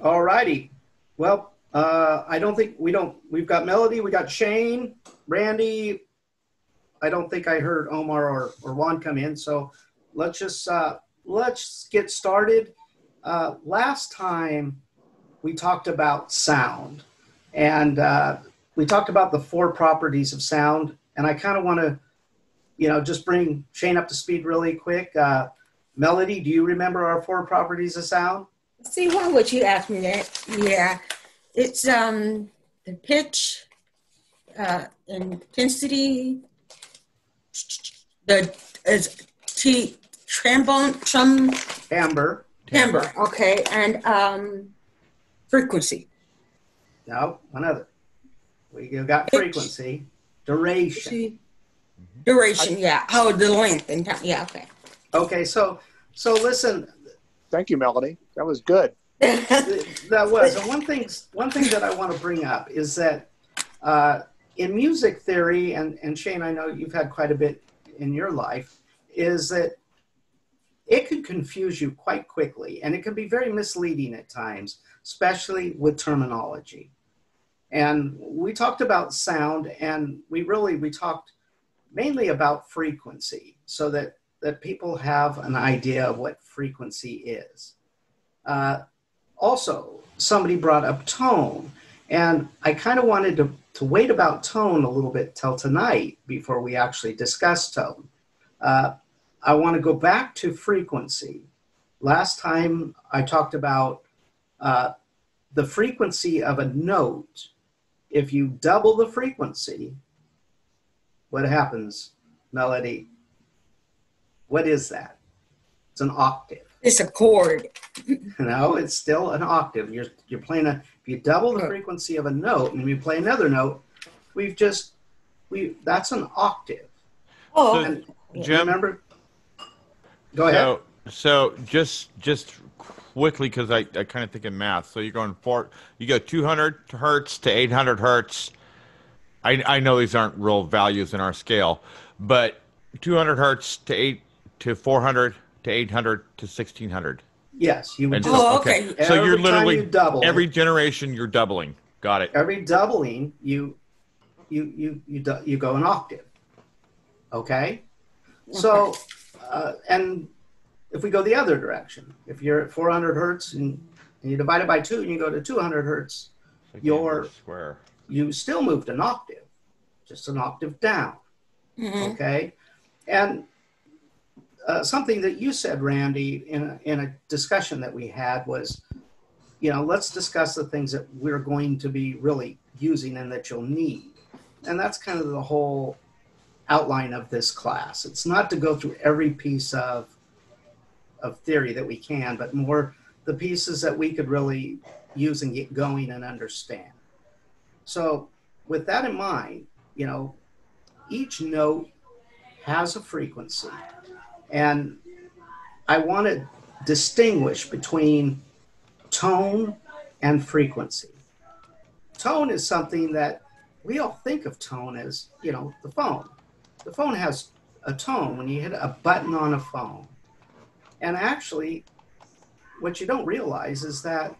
All righty. Well, uh, I don't think we don't. We've got Melodi. We got Shane, Randy. I don't think I heard Omar or, or Juan come in. So let's just uh, let's get started. Uh, last time we talked about sound, and uh, we talked about the four properties of sound. And I kind of want to, you know, just bring Shane up to speed really quick. Uh, Melodi, do you remember our four properties of sound? See, why would you ask me that? Yeah, it's um the pitch, uh, intensity, the is t trombone, trum, Amber. timbre. Okay, and um frequency. No, one other. We got Pitch. frequency, duration. Duration, yeah. Oh, the length and time. Yeah, okay. Okay, so so listen, Thank you, Melodi. That was good. that was and one thing. One thing that I want to bring up is that uh, in music theory, and and Shane, I know you've had quite a bit in your life, is that it can confuse you quite quickly, and it can be very misleading at times, especially with terminology. And we talked about sound, and we really we talked mainly about frequency, so that that people have an idea of what frequency is. Uh, also, somebody brought up tone, and I kind of wanted to, to wait about tone a little bit till tonight before we actually discuss tone. Uh, I want to go back to frequency. Last time I talked about uh, the frequency of a note. If you double the frequency, what happens, Melodi? What is that? It's an octave. It's a chord. No, it's still an octave. You're you're playing a. If you double the frequency of a note and you play another note, we've just we that's an octave. Oh, And Jim? remember? Go ahead. So, so just just quickly because I, I kind of think in math. So you're going four. You go 200 hertz to 800 hertz. I I know these aren't real values in our scale, but 200 hertz to eight to 400 to 800 to 1600. yes, you would And do just- Oh, okay. So you're literally you double every generation you're doubling. Got it. every doubling you you you you do, you go an octave okay so uh, and if we go the other direction if you're at 400 hertz and, and you divide it by two and you go to 200 hertz Your- square. you still moved an octave just an octave down Mhm. okay and uh, something that you said randy in a, in a discussion that we had was you know let's discuss the things that we're going to be really using and that you'll need. And that's kind of the whole outline of this class. It's not to go through every piece of of theory that we can but more the pieces that we could really use and get going and understand. So with that in mind you know each note has a frequency and i want to distinguish between tone and frequency. Tone is something that we all think of tone as you know the phone. The phone has a tone when you hit a button on a phone. And actually what you don't realize is that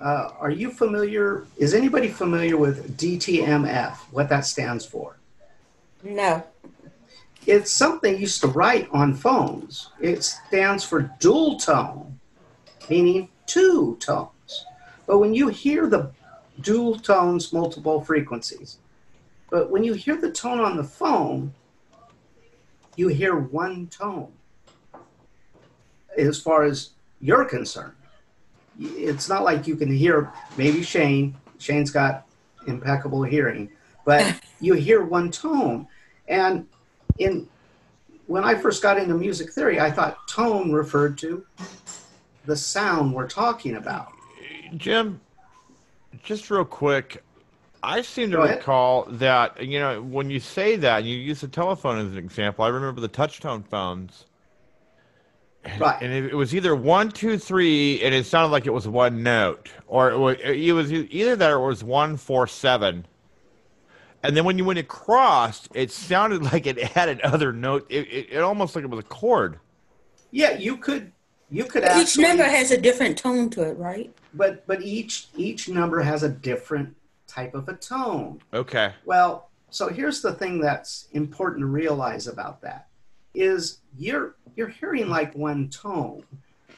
uh, are you familiar is anybody familiar with dtmf what that stands for? No. It's something you used to write on phones. It stands for dual tone, meaning two tones. But when you hear the dual tones, multiple frequencies, but when you hear the tone on the phone, you hear one tone. As far as you're concerned, it's not like you can hear maybe Shane. Shane's got impeccable hearing, but you hear one tone. And in when I first got into music theory, I thought tone referred to the sound we're talking about. Jim, just real quick, I seem to recall that you know when you say that and you use the telephone as an example. I remember the touchtone phones, and, Right. and it, it was either one, two, three, and it sounded like it was one note, or it was, it was either that or it was one, four, seven. And then when you went across, it sounded like it added other note. It, it, it almost like it was a chord. Yeah, you could You could Each number has a different tone to it, right? but but each each number has a different type of a tone. Okay. Well, so here's the thing that's important to realize about that is you're you're hearing like one tone,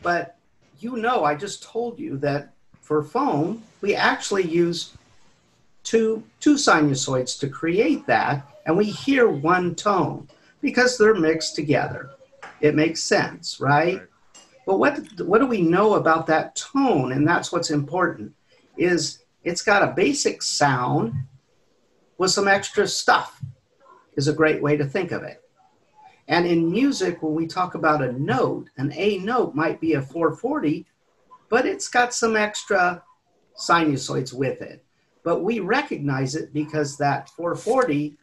but you know I just told you that for phone we actually use two two sinusoids to create that and we hear one tone because they're mixed together. It makes sense, right? Right. But what what do we know about that tone and that's what's important is it's got a basic sound with some extra stuff is a great way to think of it. And in music, when we talk about a note, an A note might be a 440, but it's got some extra sinusoids with it. But we recognize it because that 440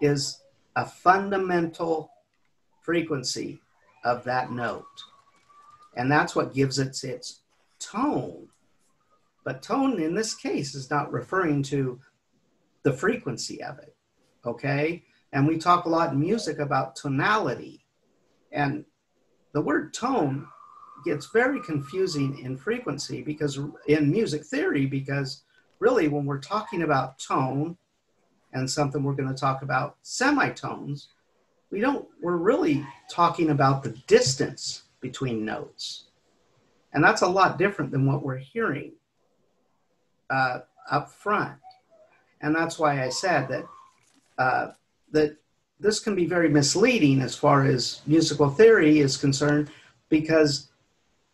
is a fundamental frequency of that note. And that's what gives it its tone. But tone in this case is not referring to the frequency of it. Okay? And we talk a lot in music about tonality. And the word tone gets very confusing in frequency because in music theory, because really when we're talking about tone and something we're going to talk about semitones, we don't, we're really talking about the distance between notes. And that's a lot different than what we're hearing uh, up front. And that's why I said that uh, that this can be very misleading as far as musical theory is concerned, because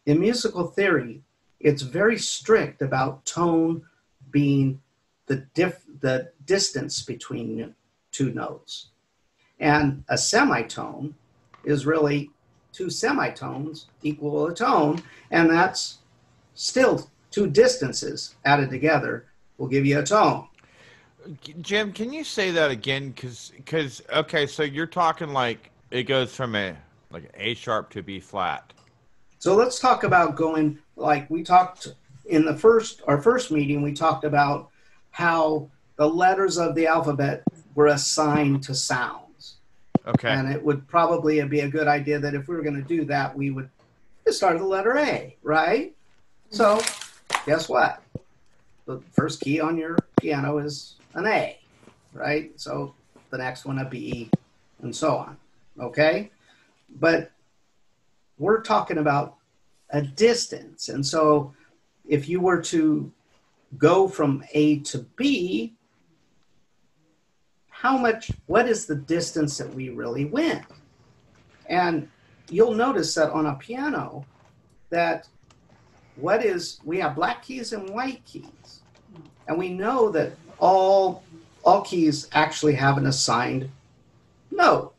in musical theory, it's very strict about tone being the diff the distance between two notes, and a semitone is really two semitones equal a tone, and that's still two distances added together will give you a tone. Jim, can you say that again? Because, because, okay, so you're talking like it goes from a like A sharp to B flat. So let's talk about going like we talked in the first our first meeting we talked about how the letters of the alphabet were assigned to sounds. Okay. And it would probably be a good idea that if we were going to do that we would just start at the letter A, right? So, guess what? The first key on your piano is an A, right? So the next one a B and so on. Okay? But we're talking about a distance. And so if you were to go from A to B, how much, what is the distance that we really went? And you'll notice that on a piano, that what is, we have black keys and white keys. And we know that all, all keys actually have an assigned note.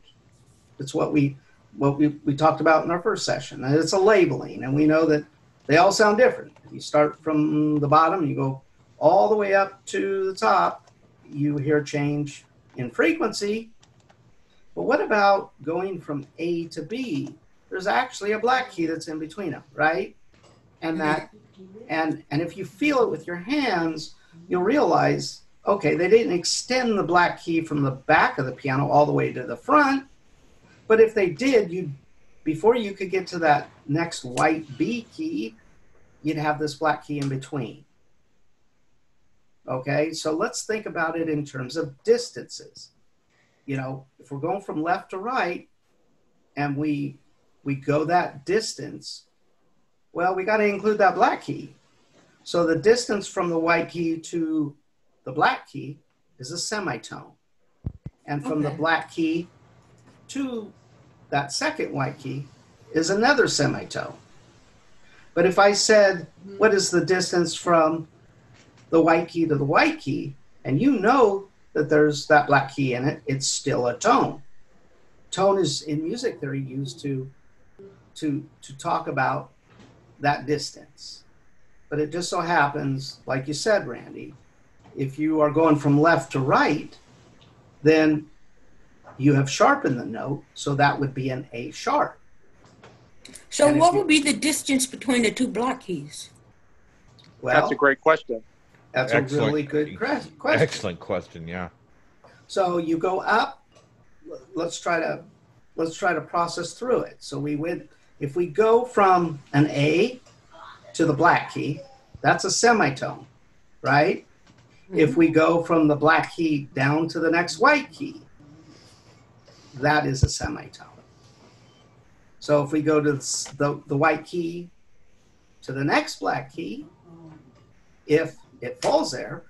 It's what we, what we, we talked about in our first session. And it's a labeling, and we know that they all sound different. You start from the bottom, you go all the way up to the top, you hear change in frequency. But what about going from A to B? There's actually a black key that's in between them, right? And mm-hmm. that, and and if you feel it with your hands, you'll realize, okay, they didn't extend the black key from the back of the piano all the way to the front. But if they did, you before you could get to that next white B key, you'd have this black key in between. Okay, so let's think about it in terms of distances. You know, if we're going from left to right and we we go that distance, well, we got to include that black key. So the distance from the white key to the black key is a semitone. And from the black key to that second white key is another semitone. But if I said, what is the distance from the white key to the white key, and you know that there's that black key in it, it's still a tone. Tone is in music theory used to to to talk about that distance. But it just so happens, like you said, Randy, if you are going from left to right, then you have sharpened the note, so that would be an A sharp. So And what you- would be the distance between the two block keys? Well, That's a great question. that's a really good question. Excellent question. Yeah. So you go up. Let's try to let's try to process through it. So we went If we go from an A to the black key, that's a semitone, right? If mm-hmm. we go from the black key down to the next white key, that is a semitone. So if we go to the, the white key to the next black key, if it falls there,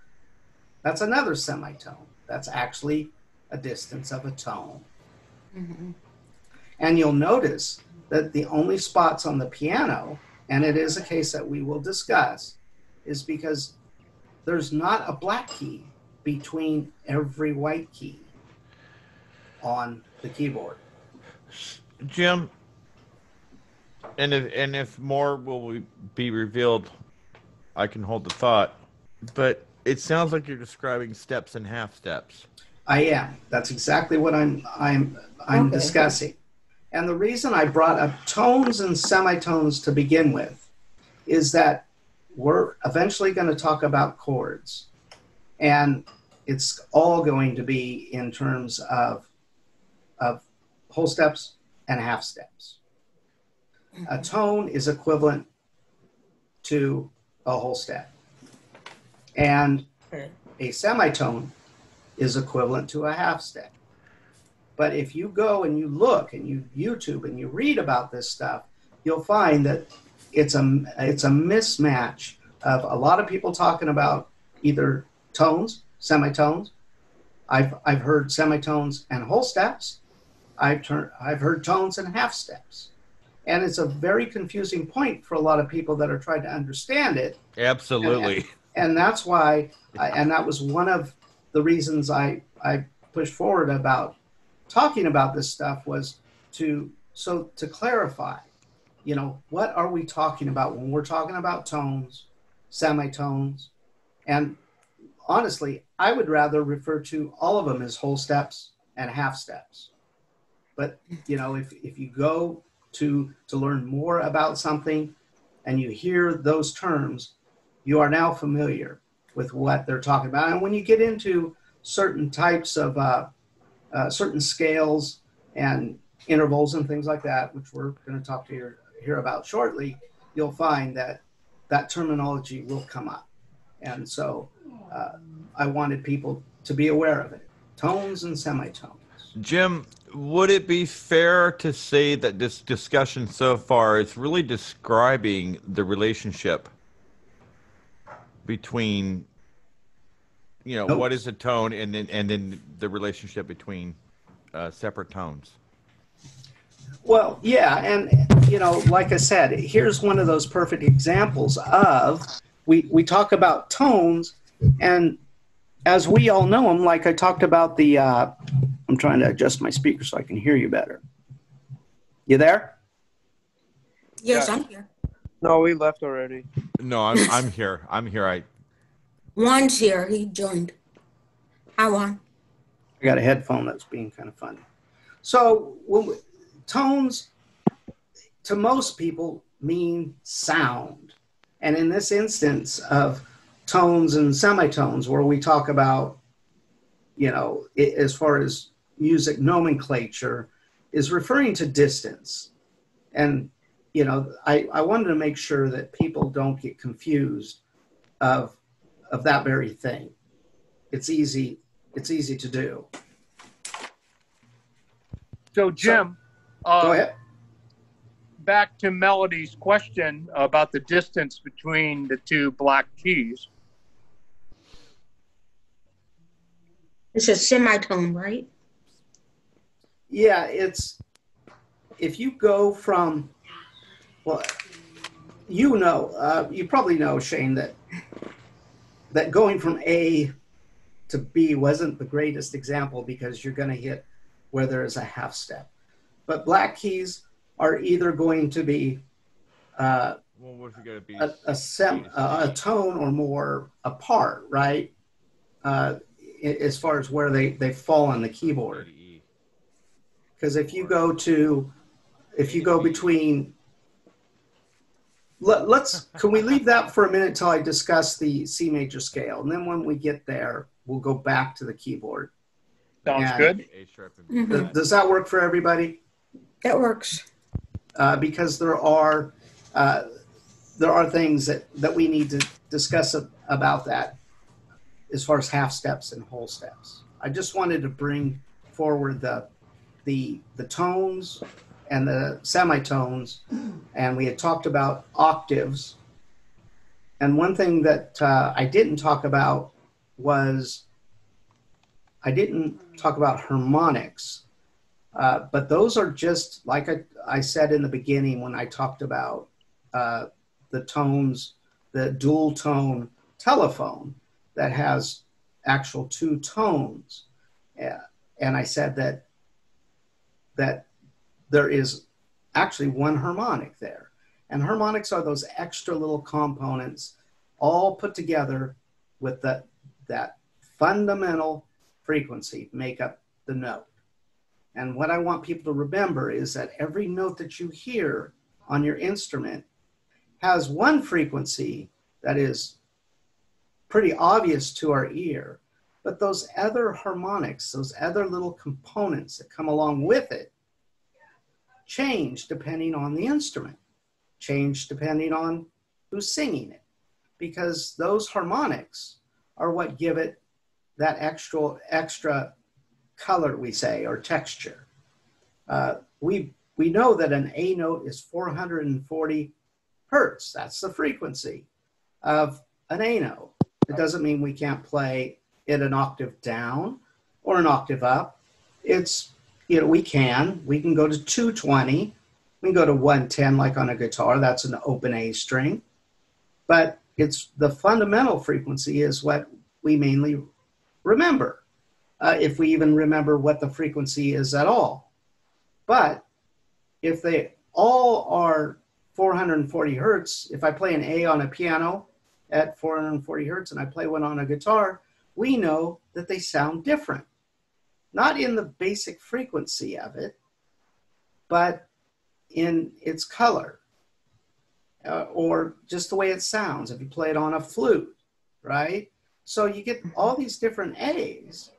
that's another semitone. That's actually a distance of a tone. Mm-hmm. And you'll notice that the only spots on the piano, and it is a case that we will discuss, is because there's not a black key between every white key on the keyboard. Jim, and if and if more will be revealed, I can hold the thought. But it sounds like you're describing steps and half steps. I am. That's exactly what I'm I'm I'm Okay. discussing. And the reason I brought up tones and semitones to begin with is that we're eventually going to talk about chords. And it's all going to be in terms of of whole steps and half steps. A tone is equivalent to a whole step. And a semitone is equivalent to a half step. But if you go and you look and you YouTube and you read about this stuff, you'll find that it's a it's a mismatch of a lot of people talking about either tones, semitones. I've I've heard semitones and whole steps. I've turned I've heard tones and half steps. And it's a very confusing point for a lot of people that are trying to understand it Absolutely. and that's why I, and that was one of the reasons I I pushed forward about talking about this stuff was to so to clarify you know what are we talking about when we're talking about tones semitones and honestly I would rather refer to all of them as whole steps and half steps but you know if if you go to to learn more about something and you hear those terms you are now familiar with what they're talking about. And when you get into certain types of uh, uh, certain scales and intervals and things like that, which we're going to talk to here about shortly, you'll find that that terminology will come up. And so uh, I wanted people to be aware of it tones and semitones. Jim, would it be fair to say that this discussion so far is really describing the relationship between you know Nope. what is a tone and then and then the relationship between uh, separate tones? Well, yeah, and you know, like I said, here's one of those perfect examples of we we talk about tones, and as we all know them, like I talked about the. Uh, I'm trying to adjust my speaker so I can hear you better. You there? Yes, Yeah. I'm here. No, we left already. No, I'm I'm here. I'm here. I Juan's here. He joined. Hi, Juan. I got a headphone that's being kind of funny. So when we, tones, to most people, mean sound, and in this instance of tones and semitones, where we talk about, you know, i as far as music nomenclature, is referring to distance, and you know, I, I wanted to make sure that people don't get confused of of that very thing. It's easy it's easy to do. So, Jim, Go uh, ahead. back to Melodi's question about the distance between the two black keys. It's a semitone, right? Yeah, it's if you go from well, you know, uh, you probably know Shane that that going from A to B wasn't the greatest example because you're going to hit where there is a half step. But black keys are either going to be uh, well, what if you got to be? a, a sem a, a tone or more apart, right? Uh, as far as where they they fall on the keyboard. Because if you go to, if you go between, let, let's, can we leave that for a minute till I discuss the C major scale? And then when we get there, we'll go back to the keyboard. Sounds Yeah. good. A mm-hmm. Th- Does that work for everybody? That works. uh, because there are uh, there are things that, that we need to discuss a- about that as far as half steps and whole steps. I just wanted to bring forward the the the tones and the semitones, and we had talked about octaves. And one thing that uh, I didn't talk about was I didn't talk about harmonics, uh, but those are just like I, I said in the beginning when I talked about uh, the tones, the dual tone telephone that has actual two tones. And I said that that there is actually one harmonic there. And harmonics are those extra little components all put together with the, that fundamental frequency make up the note. And what I want people to remember is that every note that you hear on your instrument has one frequency that is pretty obvious to our ear, but those other harmonics, those other little components that come along with it, change depending on the instrument, change depending on who's singing it, because those harmonics are what give it that extra extra color we say or texture. Uh, we we know that an A note is 440 hertz. That's the frequency of an A note. It doesn't mean we can't play it an octave down or an octave up. It's you know we can. We can go to 220 we can go to 110 like on a guitar. That's an open a string. But it's the fundamental frequency is what we mainly remember uh, if we even remember what the frequency is at all. But if they all are 440 hertz if i play an a on a piano at 440 hertz and i play one on a guitar we know that they sound different not in the basic frequency of it, but in its color uh, or just the way it sounds if you play it on a flute, right? So you get all these different A's.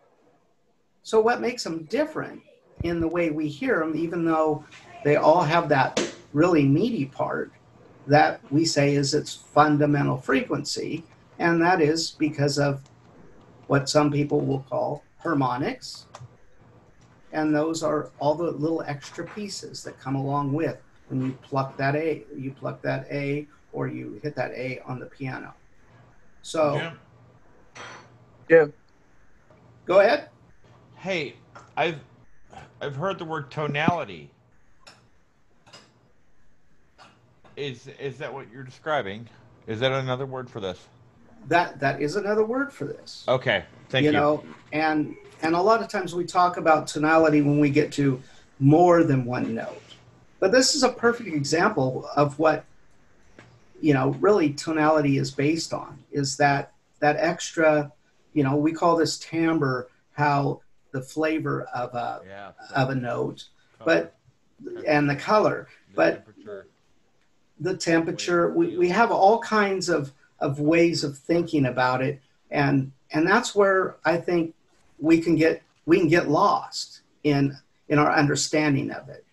So what makes them different in the way we hear them, even though they all have that really meaty part that we say is its fundamental frequency, and that is because of what some people will call harmonics. And those are all the little extra pieces that come along with when you pluck that A, you pluck that A, or you hit that A on the piano. So Jim, Yeah. go ahead. hey, I've I've heard the word tonality. Is is that what you're describing? Is that another word for this? That that is another word for this. Okay, thank you. you know and and a lot of times we talk about tonality when we get to more than one note but this is a perfect example of what you know really tonality is based on is that that extra you know we call this timbre how the flavor of a yeah. of a note but and the color but temperature. the temperature. We, we have all kinds of, of ways of thinking about it. And, and that's where I think we can get, we can get lost in, in our understanding of it.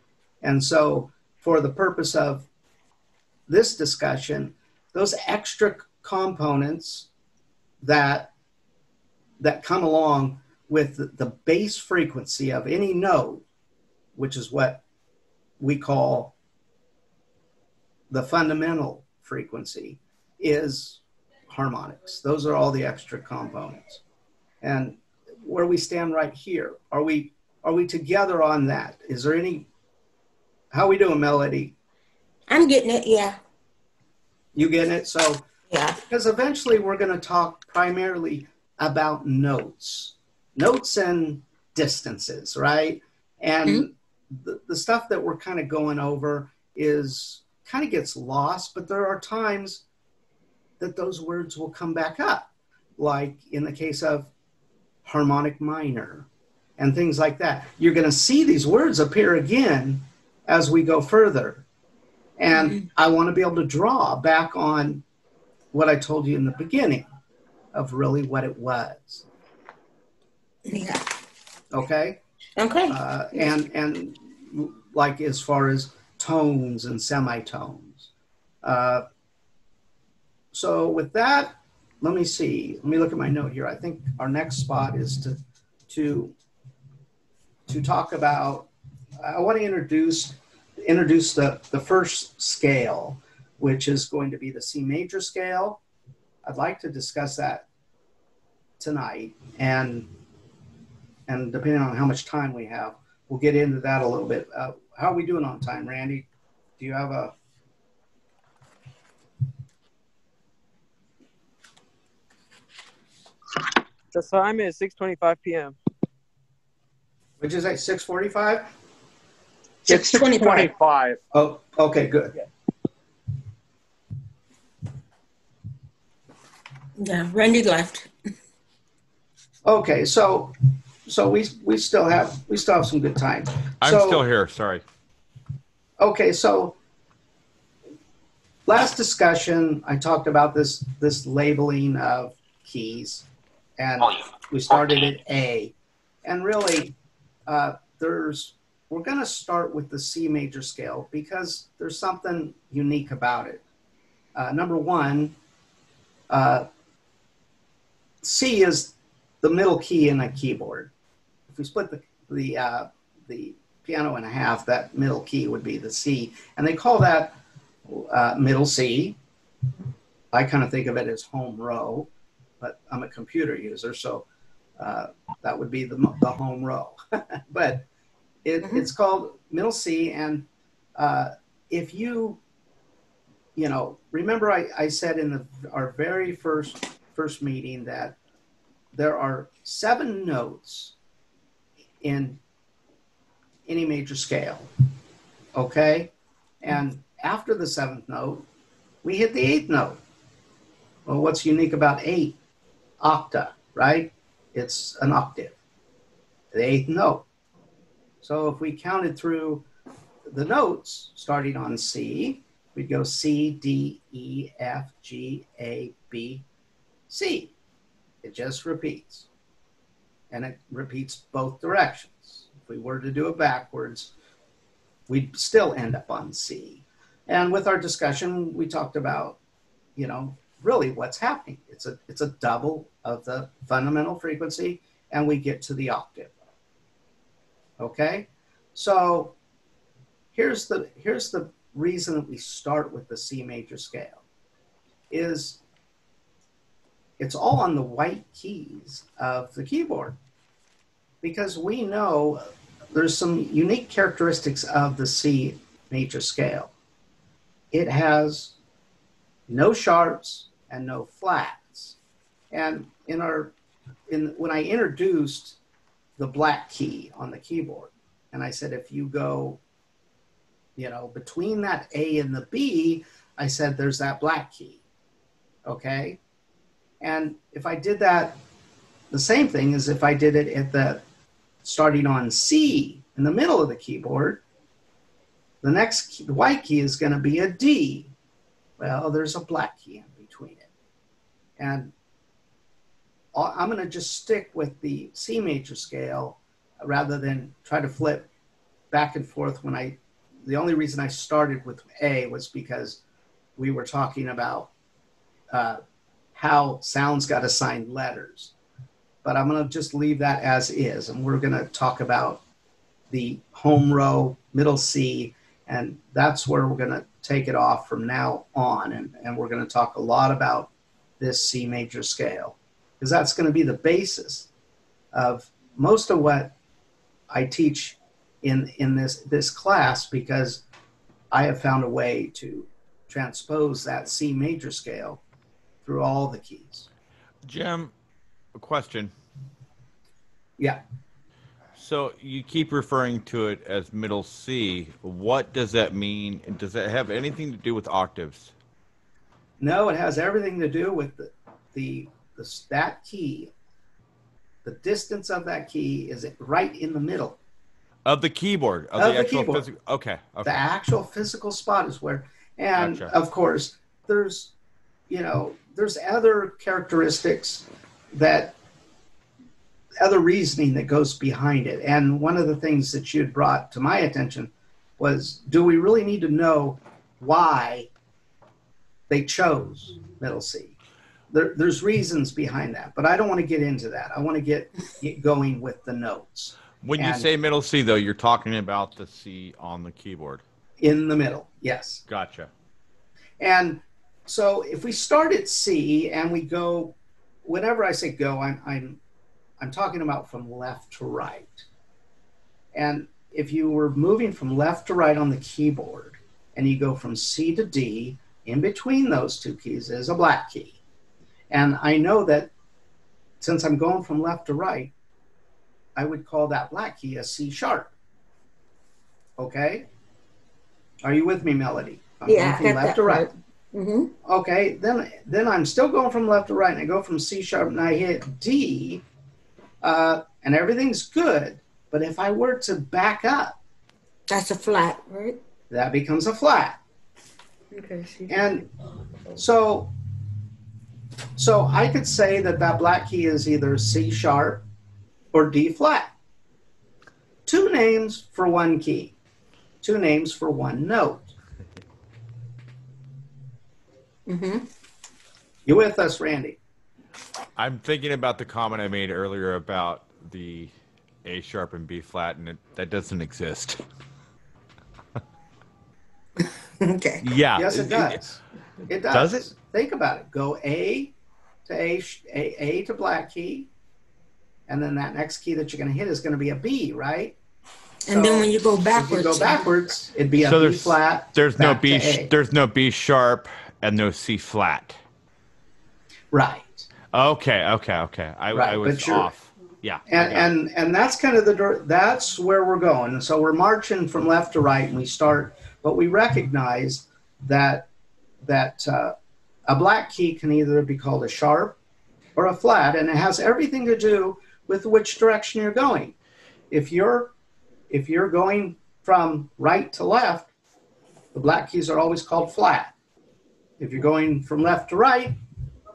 And so for the purpose of this discussion, those extra components that, that come along with the, base frequency of any note, which is what we call the fundamental frequency is harmonics. Those are all the extra components. And where we stand right here, are we are we together on that? Is there any how we doing, Melodi? I'm getting it. Yeah. You getting it? So Yeah. because eventually we're going to talk primarily about notes, notes and distances, right? And mm-hmm. the, the stuff that we're kind of going over is kind of gets lost, but there are times that those words will come back up, like in the case of harmonic minor and things like that. You're going to see these words appear again as we go further. And I want to be able to draw back on what I told you in the beginning of really what it was. Yeah. Okay. Okay. Uh, and and like as far as tones and semitones. Uh, so with that, let me see. Let me look at my note here. I think our next spot is to to to talk about. I want to introduce introduce the the first scale, which is going to be the C major scale. I'd like to discuss that tonight, and and depending on how much time we have, we'll get into that a little bit. Uh, how are we doing on time, Randy? Do you have a The time is 6:25 p.m. Which is at six forty-five? It's 625. Oh, okay, good. Yeah, Randy left. Okay, so so we we still have we still have some good time. I'm So- still here. Sorry. Okay, so last discussion, I talked about this this labeling of keys, and we started at A, and really, uh, there's we're going to start with the C major scale because there's something unique about it. Uh, number one, uh, C is the middle key in a keyboard. If we split the the uh, the piano in half, that middle key would be the C, and they call that uh, middle C. I kind of think of it as home row, but I'm a computer user, so uh, that would be the, the home row. but it, Mhm. it's called middle C, and uh, if you, you know, remember I, I said in the our very first first meeting that there are seven notes in any major scale. Okay? And after the seventh note, we hit the eighth note. Well, what's unique about eight? Octa, right? It's an octave, the eighth note. So if we counted through the notes starting on C, we'd go C, D, E, F, G, A, B, C. It just repeats. And it repeats both directions. If we were to do it backwards, we'd still end up on C. And with our discussion, we talked about, you know, really what's happening. It's a it's a double of the fundamental frequency, and we get to the octave. Okay? So here's the here's the reason that we start with the C major scale is it's all on the white keys of the keyboard because we know there's some unique characteristics of the C major scale. It has no sharps and no flats. And in our in when I introduced the black key on the keyboard, and I said if you go, you know, between that A and the B, I said there's that black key. Okay? And if I did that, the same thing as if I did it at the starting on C in the middle of the keyboard, the next key, the white key is going to be a D. Well, there's a black key in between it. And I'm going to just stick with the C major scale rather than try to flip back and forth when I, the only reason I started with A was because we were talking about uh, how sounds got assigned letters. But I'm going to just leave that as is. And we're going to talk about the home row, middle C, and that's where we're going to take it off from now on. And, and we're going to talk a lot about this C major scale because that's going to be the basis of most of what I teach in, in this, this class because I have found a way to transpose that C major scale through all the keys. Jim, a question. Yeah. So you keep referring to it as middle C. What does that mean? Does that have anything to do with octaves? No, it has everything to do with the, the, the that key. The distance of that key is right in the middle. Of the keyboard. Of, Of the the actual keyboard. physical. Okay. The actual physical spot is where, and Gotcha. of course, there's, you know, there's other characteristics that, other reasoning that goes behind it. And one of the things that you had brought to my attention was do we really need to know why they chose middle C? There, there's reasons behind that, but I don't want to get into that. I want to get, get going with the notes When you say middle C, though, you're talking about the C on the keyboard. in the middle. Yes. Gotcha. And so if we start at C and we go, whenever I say go, I'm, I'm, I'm talking about from left to right. And if you were moving from left to right on the keyboard and you go from C to D, in between those two keys is a black key. And I know that since I'm going from left to right, I would call that black key a C sharp. Okay? Are you with me, Melodi? I'm Yeah, from left to right. hmm Okay, then then I'm still going from left to right, and I go from C sharp, and I hit D, uh, and everything's good. But if I were to back up, That's a flat, right? that becomes a flat. Okay. And so, so I could say that that black key is either C sharp or D flat. Two names for one key, two names for one note. Mm-hmm. You with us, Randy? I'm thinking about the comment I made earlier about the A sharp and B flat, and it, that doesn't exist. Okay. Yeah. Yes, it does. It does. Does it? Think about it. Go A to A, A, A to black key, and then that next key that you're going to hit is going to be a B, right? And then when you go If backwards, you go backwards, it'd be a So B there's- flat. There's no B. to A. There's no B sharp and no C flat. Right. Okay. Okay. Okay. I, Right, I was off. Yeah. And and and that's kind of the that's where we're going. And so we're marching from left to right, and we start, but we recognize that that uh, a black key can either be called a sharp or a flat, and it has everything to do with which direction you're going. If you're if you're going from right to left, the black keys are always called flat. If you're going from left to right,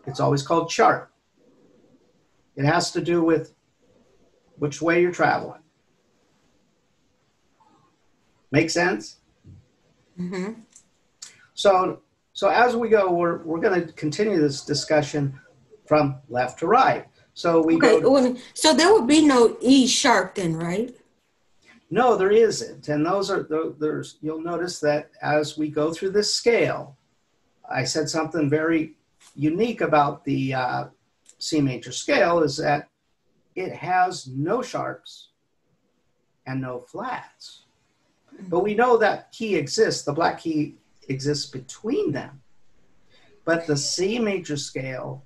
it's always called sharp. It has to do with which way you're traveling. Make sense? hmm So, so as we go, we're, we're going to continue this discussion from left to right. So we Okay. go. well, So there would be no E sharp then, right? No, there isn't, and those are there's. You'll notice that as we go through this scale, I said something very unique about the uh, C major scale is that it has no sharps and no flats. But we know that key exists. The black key exists between them. But the C major scale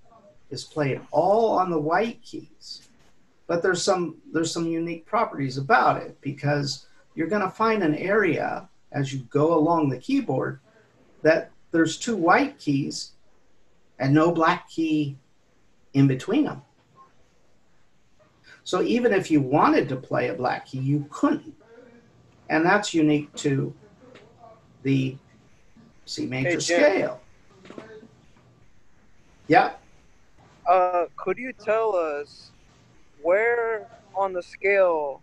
is played all on the white keys but there's some there's some unique properties about it because you're going to find an area as you go along the keyboard that there's two white keys and no black key in between them. So even if you wanted to play a black key you couldn't. And that's unique to the c major Hey, scale. Yeah Uh, could you tell us where on the scale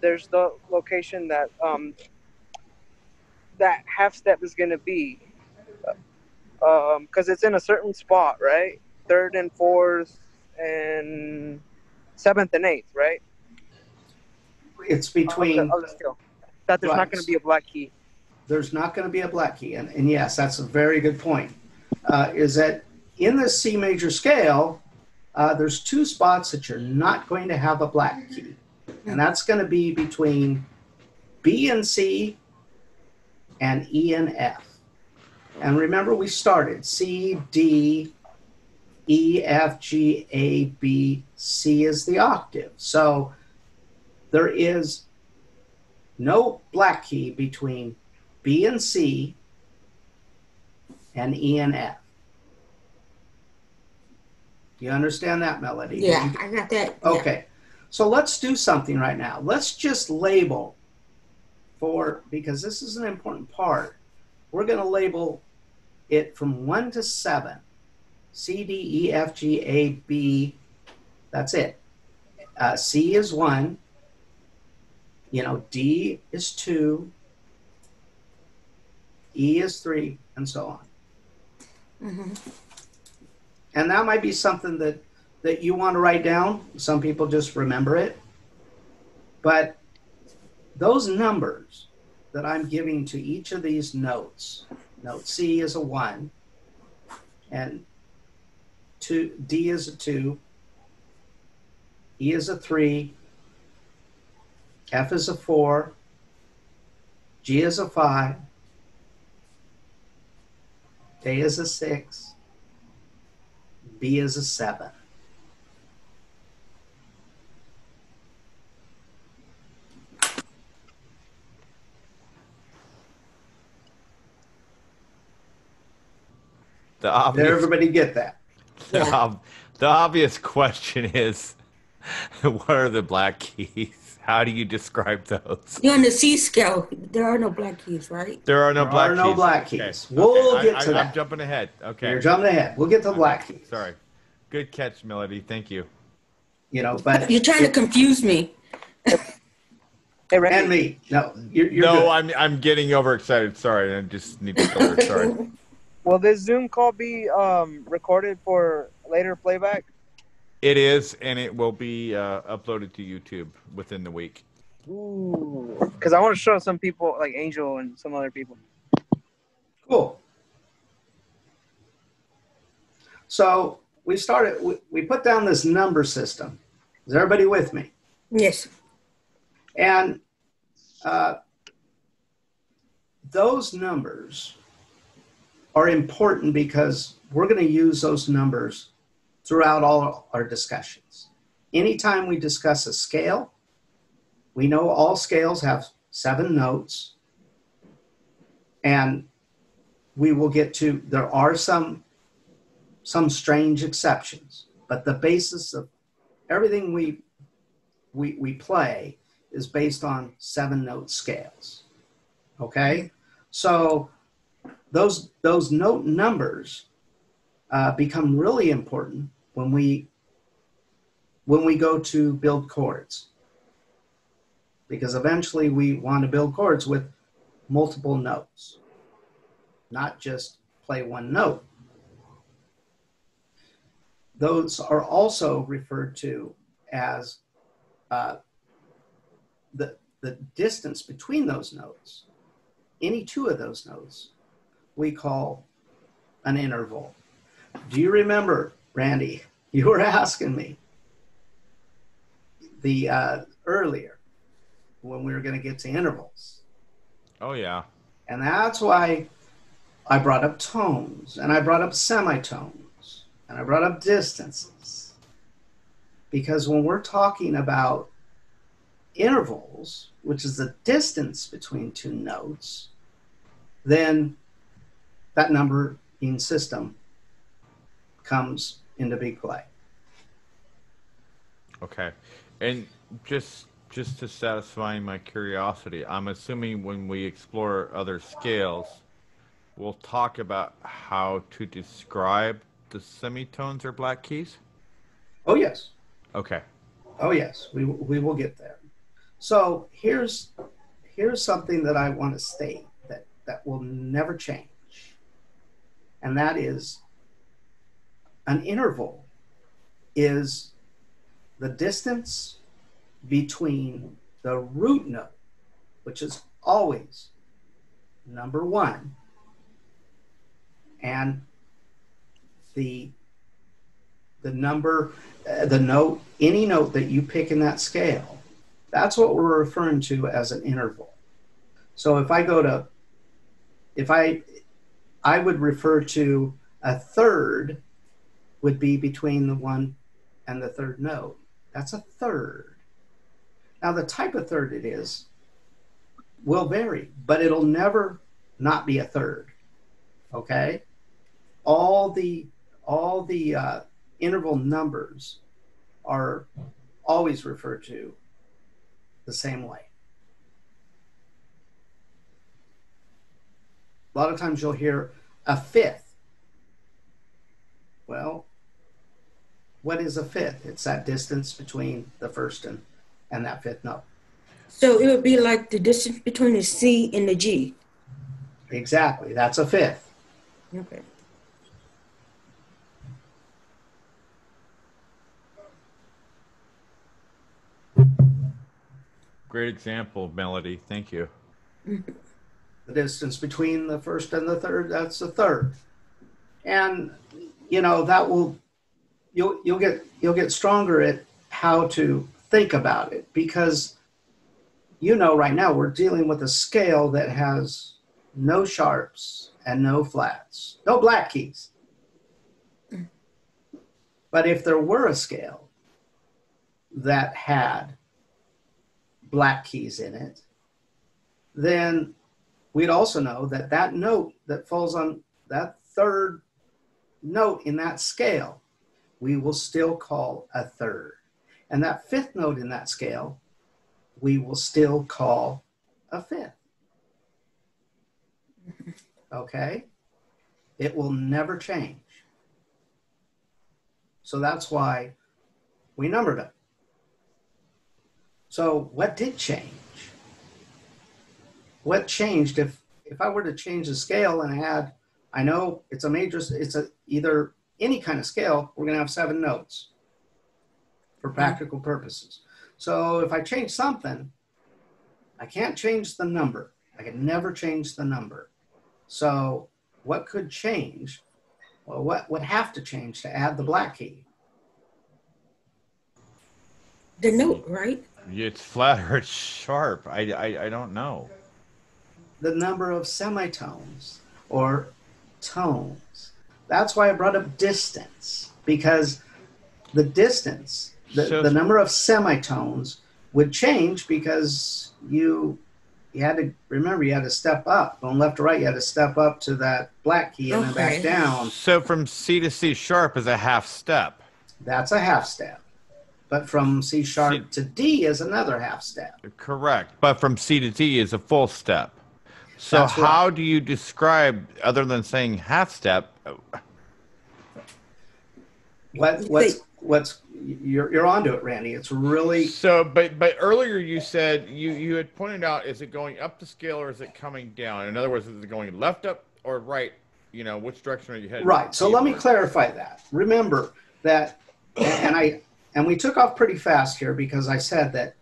there's the location that um that half step is gonna be? Um, because it's in a certain spot, right? Third and fourth and seventh and eighth, right? it's Of the- between of the. That there's Right. not gonna be a black key. there's not going to be a black key. And, and yes, that's a very good point. Uh, is that in the C major scale, uh, there's two spots that you're not going to have a black key. And that's going to be between B and C and E and F. And remember, we started C, D, E, F, G, A, B, C is the octave. So there is no black key between B and C and E and F. You understand that, Melodi? Yeah, I got that. yeah. Okay. So let's do something right now. Let's just label for, because this is an important part, we're going to label it from 1 to 7. C, D, E, F, G, A, B. That's it. Uh, C is 1. You know, D is 2. E is three, and so on. Mhm. And that might be something that, that you want to write down. Some people just remember it. But those numbers that I'm giving to each of these notes, note C is a one, and two, D is a two, E is a three, F is a four, G is a five, A is a six, B is a seven. The Did everybody get that? the, ob- the obvious question is, what are the black keys? How do you describe those? You're on the C scale. There are no black keys, right? There are no There black are keys. no black Okay. keys. We'll Okay. get I, to I, that. I'm jumping ahead. Okay. You're jumping ahead. We'll get to the black keys. Sorry. Good catch, Melodi. Thank you. You know, but You're trying to confuse me. Hey, Randy. and me. No, you're, you're no, good. I'm I'm getting overexcited. Sorry, I just need to filter. Sorry. Will this Zoom call be um, recorded for later playback? It is, and it will be uh, uploaded to YouTube within the week. Ooh. Because I want to show some people, like Angel and some other people. Cool. So we started, we, we put down this number system. Is everybody with me? Yes. And uh, those numbers are important because we're going to use those numbers throughout all our discussions. Anytime we discuss a scale, we know all scales have seven notes. And we will get to, there are some, some strange exceptions, but the basis of everything we, we, we play is based on seven note scales. Okay? So those, those note numbers uh, become really important when we, when we go to build chords. Because eventually we want to build chords with multiple notes, not just play one note. Those are also referred to as uh, the, the distance between those notes, any two of those notes, we call an interval. Do you remember, Randy? You were asking me the uh, earlier when we were going to get to intervals, Oh yeah. and that's why I brought up tones and I brought up semitones and I brought up distances because when we're talking about intervals, which is the distance between two notes, then that number in system comes into big play. Okay. And just just to satisfy my curiosity, I'm assuming when we explore other scales, we'll talk about how to describe the semitones or black keys. Oh, yes. Okay. Oh, yes. We, we will get there. So here's, here's something that I want to state that, that will never change. And that is an interval is the distance between the root note, which is always number one, and the the number, uh, the note, any note that you pick in that scale. That's what we're referring to as an interval. So if I go to, if I, I would refer to a third would be between the one and the third note. That's a third. Now, the type of third it is will vary, but it'll never not be a third. Okay? All the all the uh, interval numbers are always referred to the same way. A lot of times you'll hear a fifth. Well, what is a fifth? It's that distance between the first and, and that fifth note. So it would be like the distance between the C and the G. Exactly. That's a fifth. Okay. Great example, Melodi. Thank you. The distance between the first and the third, that's the third. And you know, that will you'll you'll get you'll get stronger at how to think about it because you know right now we're dealing with a scale that has no sharps and no flats, no black keys. But if there were a scale that had black keys in it, then we'd also know that that note that falls on that third note in that scale, we will still call a third. And that fifth note in that scale, we will still call a fifth. Okay? It will never change. So that's why we numbered them. So what did change? What changed if if I were to change the scale and I had I know it's a major it's a either any kind of scale, we're gonna have seven notes for mm-hmm. practical purposes. So if I change something, I can't change the number. I can never change the number. So what could change? Well, what would have to change to add the black key? The note, right? It's flat or it's sharp. I, I, I don't know. The number of semitones or tones. That's why I brought up distance because the distance, the, So- the number of semitones would change because you you had to remember you had to step up going left to right you had to step up to that black key and then back down So from C to C sharp is a half step. that's a half step but from c sharp See- to d is another half step Correct. But from C to D is a full step. So That's right. how do you describe, other than saying half step? what what's what's you're, you're onto it randy it's really So, but but earlier you said you you had pointed out is it going up the scale or is it coming down? In other words, is it going left up or right? You know, which direction are you heading? Right. So let me Keyboard. clarify that. Remember that, and I and we took off pretty fast here because I said that,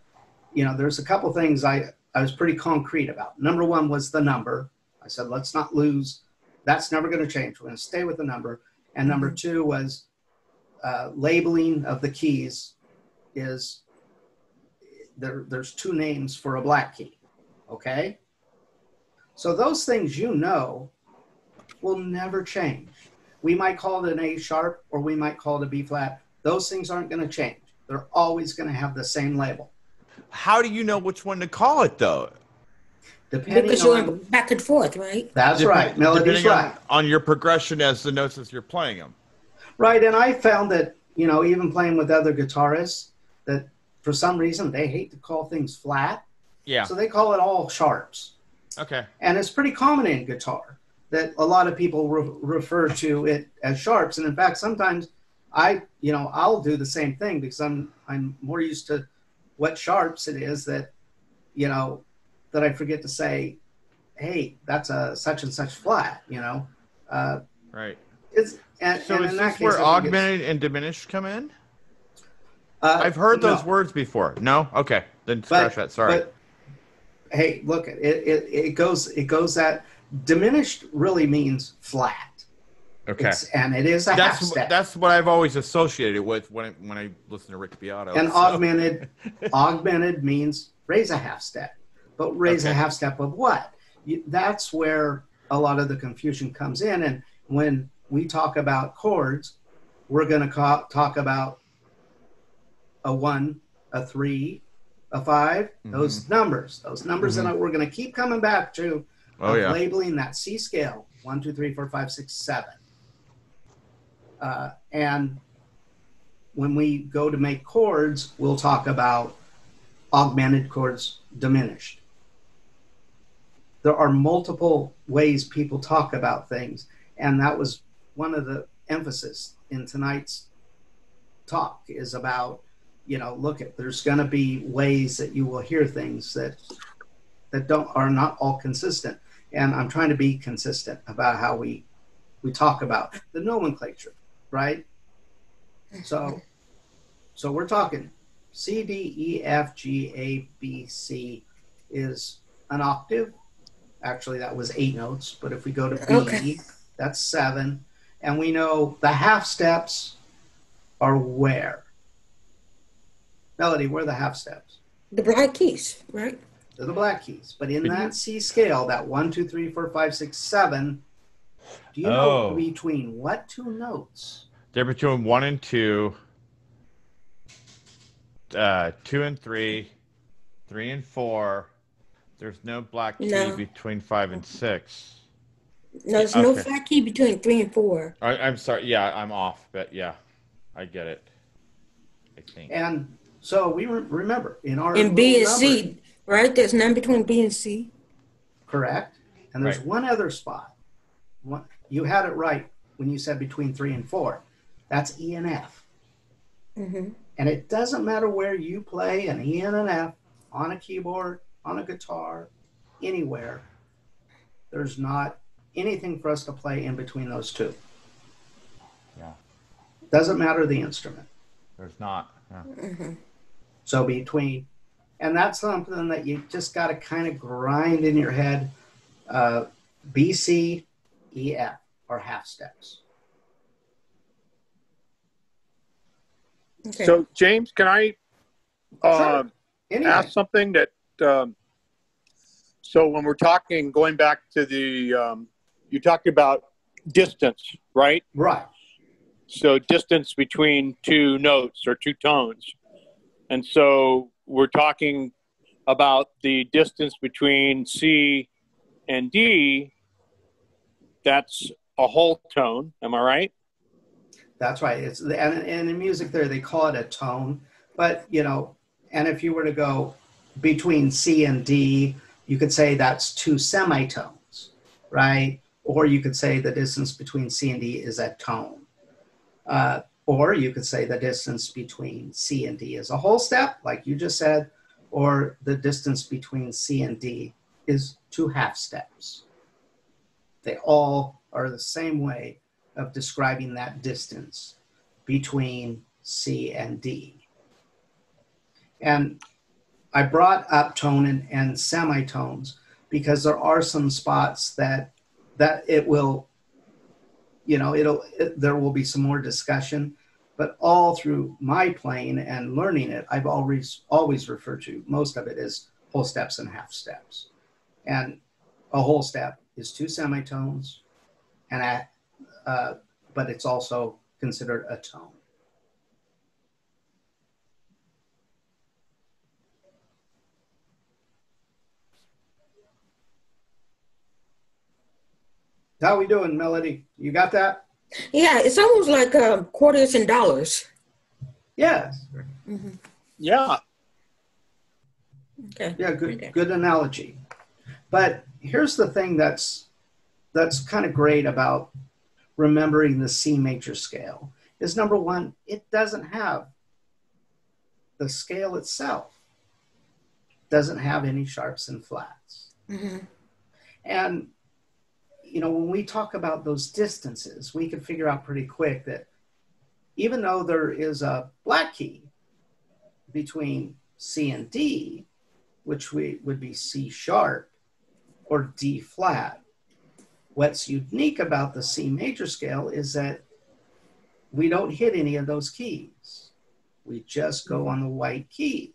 you know, there's a couple things I I was pretty concrete about. Number one was the number. I said let's not lose. That's never going to change. We're going to stay with the number. And number two was uh, labeling of the keys is there. There's two names for a black key. Okay. So those things you know will never change. We might call it an A sharp or we might call it a B flat. Those things aren't going to change. They're always going to have the same label. How do you know which one to call it though? Depending Because you're on back and forth, right? that's Dep- right. Melodi's depending on- right. On, your progression as the notes as you're playing them. Right. And I found that, you know, even playing with other guitarists, that for some reason they hate to call things flat. Yeah. So they call it all sharps. Okay. And it's pretty common in guitar that a lot of people re- refer to it as sharps. And in fact, sometimes I, you know, I'll do the same thing because I'm I'm more used to what sharps it is that, you know, that I forget to say, hey, that's a such and such flat. You know, uh, Right. it's and, So and is in this case, where augmented and diminished come in? uh, I've heard those no. words before. No. Okay. Then scratch that. Sorry. But, hey, look, it, it it goes it goes that diminished really means flat. Okay. It's, and it is a half That's step. that's what I've always associated with when I, when I listen to Rick Beato. and so- augmented augmented means raise a half step but raise a half step of what you, that's where a lot of the confusion comes in and when we talk about chords we're going to ca- talk about a one a three a 5 mm-hmm. those numbers those numbers that mm-hmm. we're going to keep coming back to Oh yeah. labeling that C scale one, two, three, four, five, six, seven. Uh, and when we go to make chords, we'll talk about augmented chords, diminished. There are multiple ways people talk about things, and that was one of the emphasis in tonight's talk is about you know look at there's going to be ways that you will hear things that that don't are not all consistent and I'm trying to be consistent about how we we talk about the nomenclature, right? So, so we're talking C, D, E, F, G, A, B, C is an octave. Actually, that was eight notes, but if we go to B, Okay. that's seven. And we know the half steps are where? Melodi, where are the half steps? The black keys, right? They're the black keys. But in Could that C scale, that one, two, three, four, five, six, seven, do you know Oh. between what two notes? They're between one and two, uh, two and three, three and four. There's no black key No. between five and six. No, there's no Okay. flat key between three and four. I, I'm sorry. Yeah, I'm off, but yeah, I get it. I think. And so we re- remember in our And B and little number- C, right? There's none between B and C. correct? And there's Right. one other spot. One, you had it right when you said between three and four. That's E and F. hmm And it doesn't matter where you play an E and an F on a keyboard, on a guitar, anywhere. There's not anything for us to play in between those two. Yeah. Doesn't matter the instrument. There's not. Yeah. So between, and that's something that you just got to kind of grind in your head. Uh, B, C, E, F are half steps. Okay. So, James, can I Sure. um, Anyway, ask something that? Um, so, when we're talking, going back to the, um, you talked about distance, right? right. So, distance between two notes or two tones. And so, we're talking about the distance between C and D. That's a whole tone. Am I right? That's right. It's and, and in music there they call it a tone, but you know, and if you were to go between C and D, you could say that's two semitones, right? Or you could say the distance between C and D is a tone. Uh, or you could say the distance between C and D is a whole step, like you just said, or the distance between C and D is two half steps. They all are the same way of describing that distance between C and D. And I brought up tone and, and semitones because there are some spots that that it will, you know, it'll it, there will be some more discussion, but all through my playing and learning it, I've always always referred to most of it as whole steps and half steps, and a whole step is two semitones, and a uh, but it's also considered a tone. How we doing, Melodi? You got that? Yeah, it's almost like um, quarters and dollars. Yes. Yeah. Okay. Yeah, good Okay. good analogy. But here's the thing that's that's kind of great about remembering the C major scale is number one, it doesn't have the scale itself doesn't have any sharps and flats. hmm And you know, when we talk about those distances, we can figure out pretty quick that even though there is a black key between C and D, which we would be C sharp or D flat, what's unique about the C major scale is that we don't hit any of those keys. We just go on the white keys.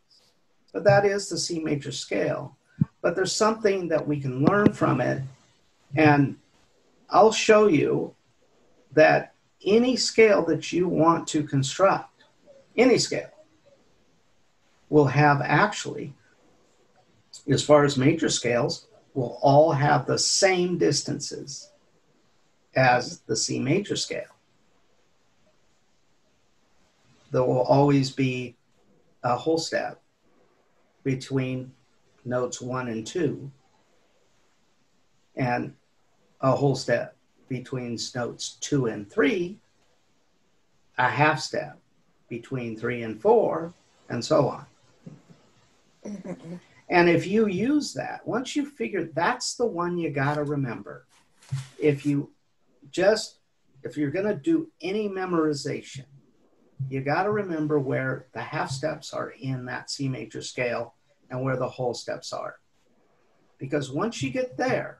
But that is the C major scale. But there's something that we can learn from it. And I'll show you that any scale that you want to construct, any scale, will have actually, as far as major scales, will all have the same distances as the C major scale. There will always be a whole step between notes one and two, and a whole step between notes two and three, a half step between three and four, and so on. And if you use that, once you figure that's the one you got to remember. If you just, if you're going to do any memorization, you got to remember where the half steps are in that C major scale and where the whole steps are. Because once you get there,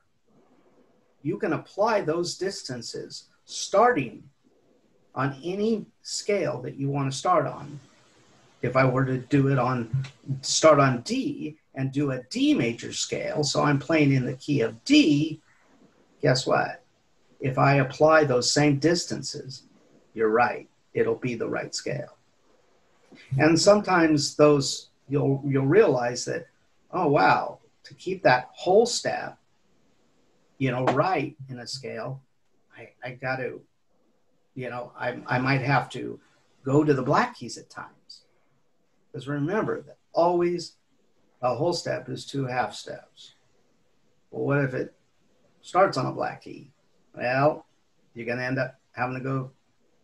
you can apply those distances starting on any scale that you want to start on. If I were to do it on, start on D and do a D major scale, so I'm playing in the key of D, guess what? If I apply those same distances, you're right, it'll be the right scale. And sometimes those, you'll, you'll realize that, oh, wow, to keep that whole step, you know, right in a scale, I, I got to, you know, I, I might have to go to the black keys at times. Because remember that always a whole step is two half steps. Well, what if it starts on a black key? Well, you're going to end up having to go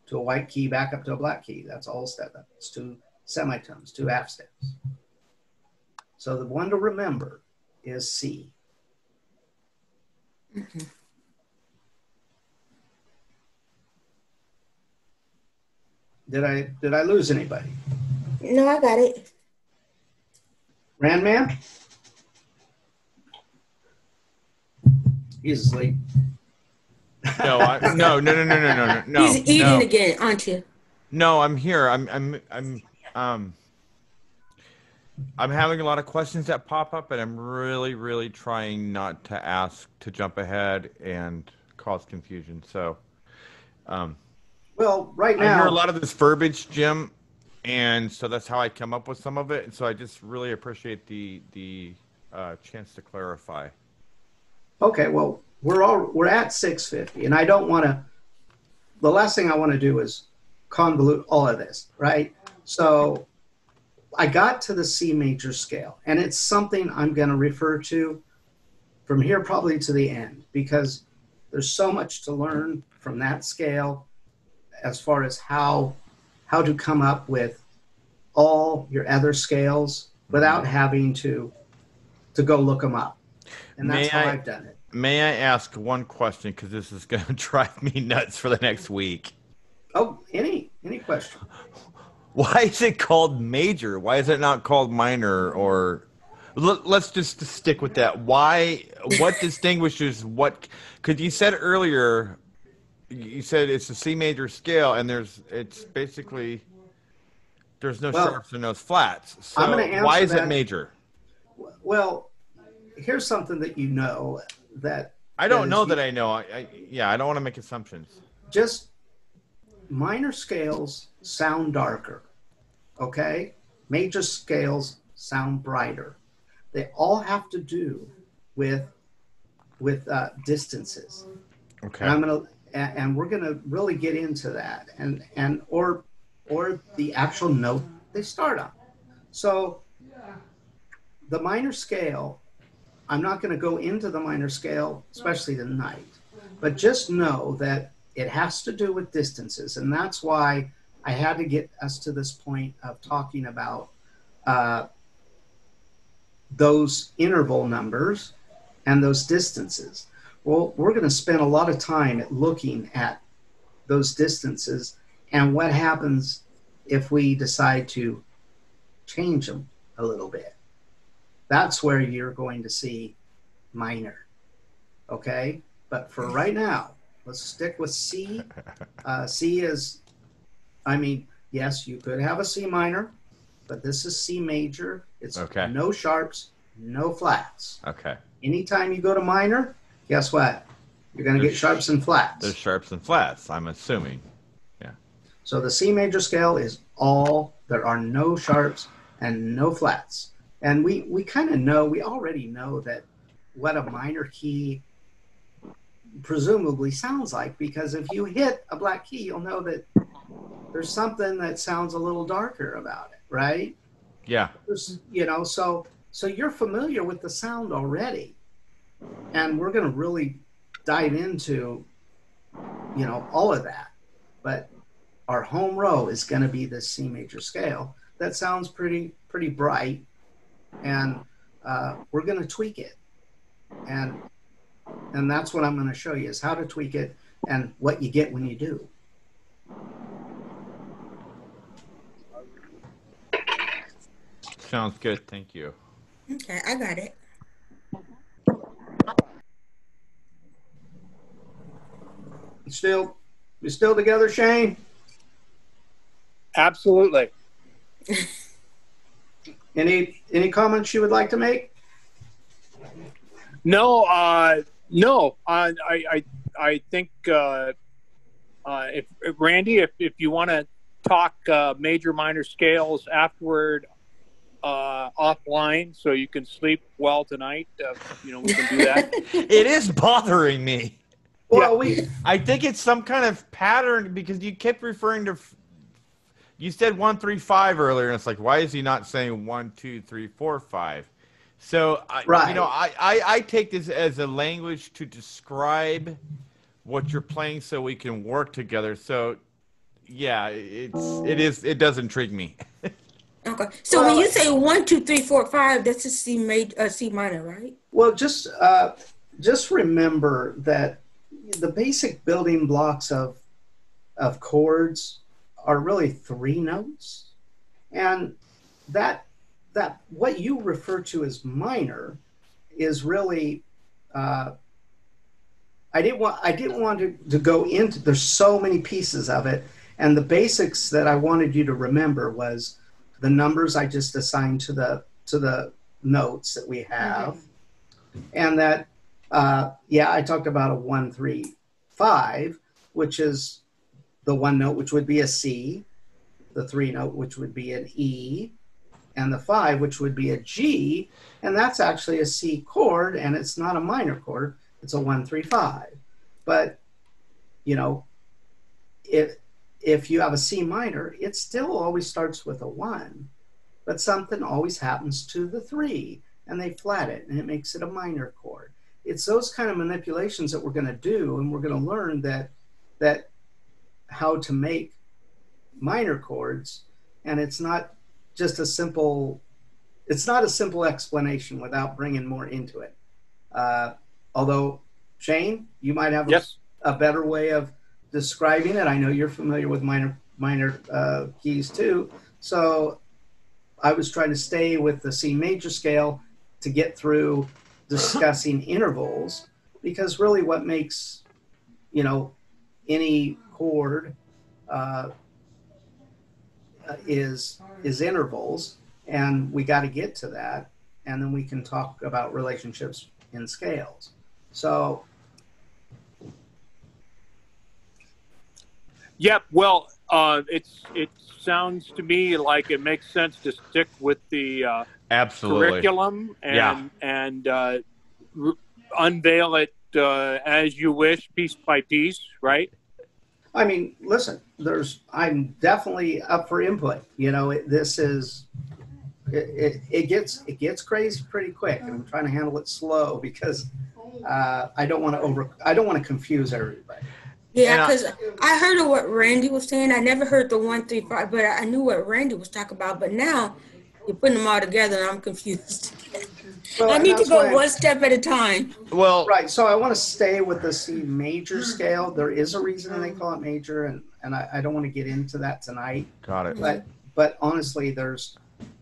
to a white key back up to a black key. That's a whole step. That's two semitones, two half steps. So the one to remember is C. Mhm. Did I did I lose anybody? No, I got it. Randman? He's asleep. No, I, no, no, no, no, no, no, no. He's eating no. again, aren't you? No, I'm here. I'm I'm I'm um I'm having a lot of questions that pop up and I'm really really trying not to ask to jump ahead and cause confusion. So um Well, right now, I hear a lot of this verbiage, Jim, and so that's how I come up with some of it. And so I just really appreciate the the uh, chance to clarify. okay, well, we're all we're at 650, and I don't want to. The last thing I want to do is convolute all of this, right? So, I got to the C major scale, and it's something I'm going to refer to from here probably to the end because there's so much to learn from that scale as far as how how to come up with all your other scales without mm-hmm. having to to go look them up and that's May how I- i've done it May I ask one question because this is going to drive me nuts for the next week? oh any any question Why is it called major? Why is it not called minor or let's just stick with that. Why what distinguishes what cuz you said earlier you said it's a C major scale and there's it's basically there's no Well, sharps and no flats. So I'm gonna answer why is it major? well here's something that you know that I don't know you- that I know. I, I yeah, I don't want to make assumptions. just minor scales sound darker okay major scales sound brighter they all have to do with with uh, distances Okay. and i'm gonna and, and we're gonna really get into that and and or or the actual note they start on. So the minor scale i'm not going to go into the minor scale especially tonight but just know that it has to do with distances and that's why i had to get us to this point of talking about uh, those interval numbers and those distances well, we're going to spend a lot of time at looking at those distances and what happens if we decide to change them a little bit. That's where you're going to see minor. Okay? But for right now, let's stick with C. Uh, C is, I mean, yes, you could have a C minor, but this is C major. It's Okay. no sharps, no flats. Okay. Anytime you go to minor, guess what? You're going to get sharps and flats. There's sharps and flats, I'm assuming. Yeah. So the C major scale is all, there are no sharps and no flats. And we, we kind of know, we already know that what a minor key presumably sounds like because if you hit a black key, you'll know that there's something that sounds a little darker about it, right? Yeah. There's, you know, so so you're familiar with the sound already, and we're going to really dive into, you know, all of that. But our home row is going to be this C major scale that sounds pretty pretty bright, and uh, we're going to tweak it, and and that's what I'm going to show you is how to tweak it and what you get when you do. Sounds good. Thank you. Okay, I got it. You still, you still together, Shane? Absolutely. Any any comments you would like to make? No, uh, no. Uh, I, I, I think uh, uh, if, if Randy, if, if you want to talk uh, major minor scales afterward uh, offline, so you can sleep well tonight, uh, you know we can do that. it is bothering me. Well, we I think it's some kind of pattern because you kept referring to. You said one, three, five earlier, and it's like, why is he not saying one, two, three, four, five? So, I, Right. you know, I, I, I take this as a language to describe what you're playing, so we can work together. So, yeah, it's it is it does intrigue me. Okay. So when you say one, two, three, four, five, that's a C major, uh, C minor, right? Well, just uh, just remember that the basic building blocks of of chords are really three notes, and that that what you refer to as minor is really. Uh, I didn't want I didn't want to, to go into there's so many pieces of it. And the basics that I wanted you to remember was the numbers I just assigned to the to the notes that we have. And that uh, yeah i talked about a one three five which is the one note which would be a c the three note which would be an e and the five which would be a g and that's actually a c chord and it's not a minor chord it's a one three five but you know if if you have a c minor it still always starts with a one but something always happens to the three and they flat it and it makes it a minor chord. It's those kind of manipulations that we're going to do and we're going to learn that that how to make minor chords and it's not just a simple it's not a simple explanation without bringing more into it. Uh, although Shane, you might have a- a, better way of describing it. I know you're familiar with minor minor uh, keys too. So I was trying to stay with the C major scale to get through discussing intervals because really what makes you know any chord uh, uh, is is intervals and we got to get to that and then we can talk about relationships in scales so Yep. Well, uh, it's it sounds to me like it makes sense to stick with the uh, Absolutely. curriculum and Yeah. and uh, r- unveil it uh, as you wish, piece by piece, right? I mean, listen, there's I'm definitely up for input. You know, it, this is it, it, it gets it gets crazy pretty quick, and I'm trying to handle it slow because uh, I don't want to over I don't want to confuse everybody. Yeah, And I- because I, heard of what Randy was saying. I never heard the one, three, five, but I knew what Randy was talking about. But now you're putting them all together, and I'm confused. Well, I need to go why- one step at a time. Well, Right. So I want to stay with the C major scale. There is a reason they call it major, and and I, I don't want to get into that tonight. got it. But but honestly, there's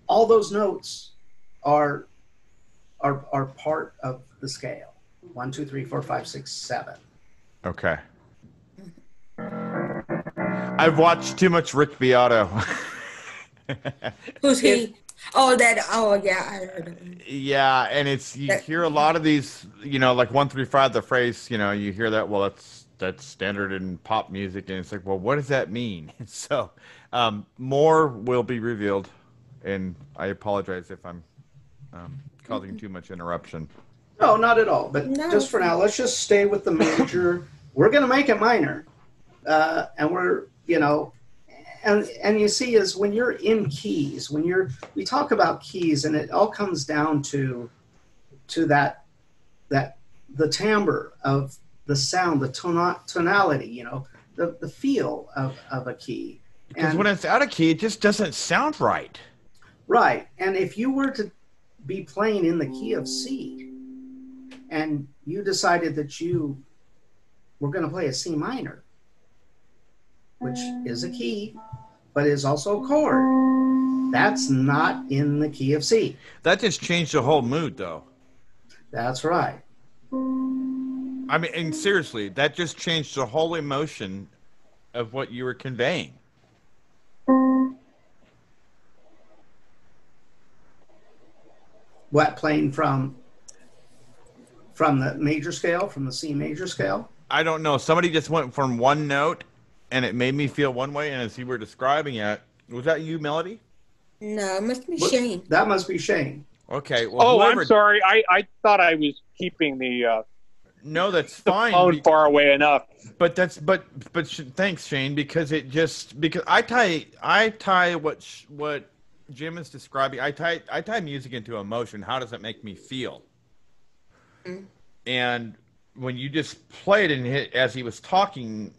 all those notes are are are part of the scale. One, two, three, four, five, six, seven. Okay. I've watched too much Rick Beato. Who's he? Oh, that. Oh, yeah, I heard him. yeah, and it's you That- hear a lot of these, you know, like one three five. The phrase, you know, you hear that. Well, that's that's standard in pop music, and it's like, well, what does that mean? So, um, more will be revealed, and I apologize if I'm um, causing too much interruption. No, not at all. But No. just for now, let's just stay with the major. we're going to make it minor, uh, and we're you know, and and you see is when you're in keys, when you're we talk about keys, and it all comes down to to that that the timbre of the sound, the tona- tonality, you know, the the feel of of a key. Because when it's out of key, it just doesn't sound right. Right. And if you were to be playing in the key of C, and you decided that you were going to play a C minor, which is a key, but is also a chord. That's not in the key of C. That just changed the whole mood, though. That's right. I mean, and seriously, that just changed the whole emotion of what you were conveying. What playing from from the major scale, from the C major scale? I don't know. Somebody just went from one note, and it made me feel one way. And as you were describing it, was that you, Melodi? No, it must be What- Shane. That must be Shane. Okay. Well, Oh, whoever- I'm sorry. I, I thought I was keeping the, uh, No, that's the fine. phone be- far away enough. but that's but but sh- thanks, Shane, because it just because I tie I tie what sh- what Jim is describing. I tie I tie music into emotion. How does it make me feel? And when you just play it and hit as he was talking,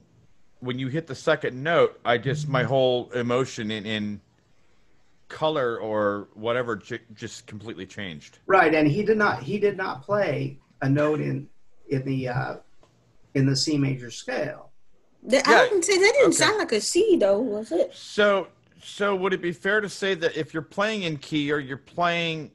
when you hit the second note, I just my whole emotion in in color or whatever j- just completely changed. Right, and he did not he did not play a note in in the uh, in the C major scale. That, Yeah, I wouldn't say that didn't okay. sound like a C though, was it? So, so would it be fair to say that if you're playing in key or you're playing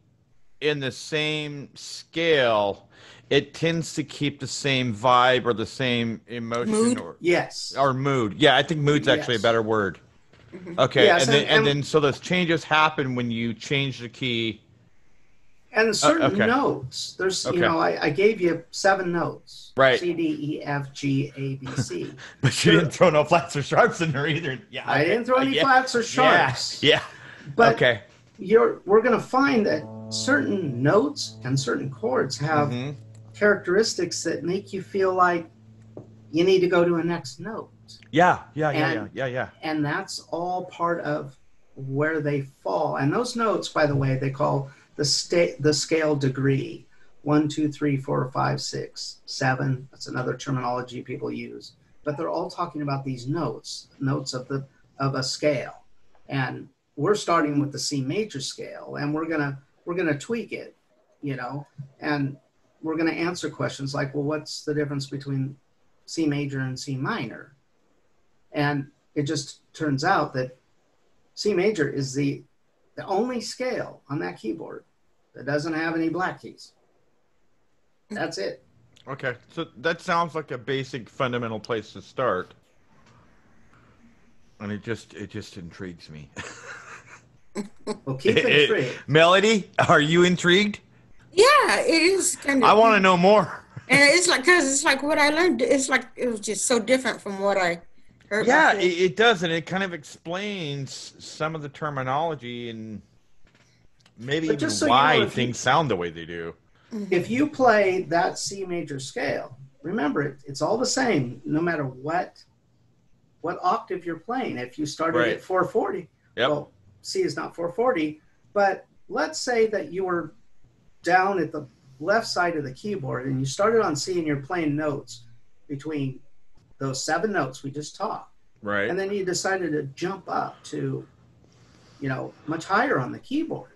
in the same scale, it tends to keep the same vibe or the same emotion Mood? or Yes. or mood? Yeah, I think mood's actually a better word. Okay, Yes, and then and- and, and- then so those changes happen when you change the key. And certain okay. notes. There's Okay. you know, I, I gave you seven notes. Right. C D E F G A B C. But you Sure. didn't throw no flats or sharps in there either. Yeah, I okay. didn't throw Uh, any yeah. flats or sharps. Yeah, yeah. But okay. you're we're gonna find that certain notes and certain chords have Mhm. Characteristics that make you feel like you need to go to a next note. Yeah, yeah, yeah, And- yeah, yeah, yeah. and that's all part of where they fall. And those notes, by the way, they call the sta- the scale degree. One, two, three, four, five, six, seven. That's another terminology people use. But they're all talking about these notes, notes of the of a scale. And we're starting with the C major scale, and we're gonna we're gonna tweak it, you know, and we're gonna answer questions like, well, what's the difference between C major and C minor? And it just turns out that C major is the the only scale on that keyboard that doesn't have any black keys. That's it. Okay, so that sounds like a basic fundamental place to start. And it just it just intrigues me. Well, keep it, It- free. Melodi, are you intrigued? Yeah, it is kind of. I want to know more. And it's like, cause it's like what I learned. It's like it was just so different from what I heard. Yeah, it, it does, and it kind of explains some of the terminology and maybe But even just so you know, why you- things sound the way they do. Mm-hmm. If you play that C major scale, remember it, it's all the same no matter what what octave you're playing. If you started Right. at 440, Yep. well, C is not 440, but let's say that you were down at the left side of the keyboard and you started on C and you're playing notes between those seven notes we just taught. Right. And then you decided to jump up to, you know, much higher on the keyboard.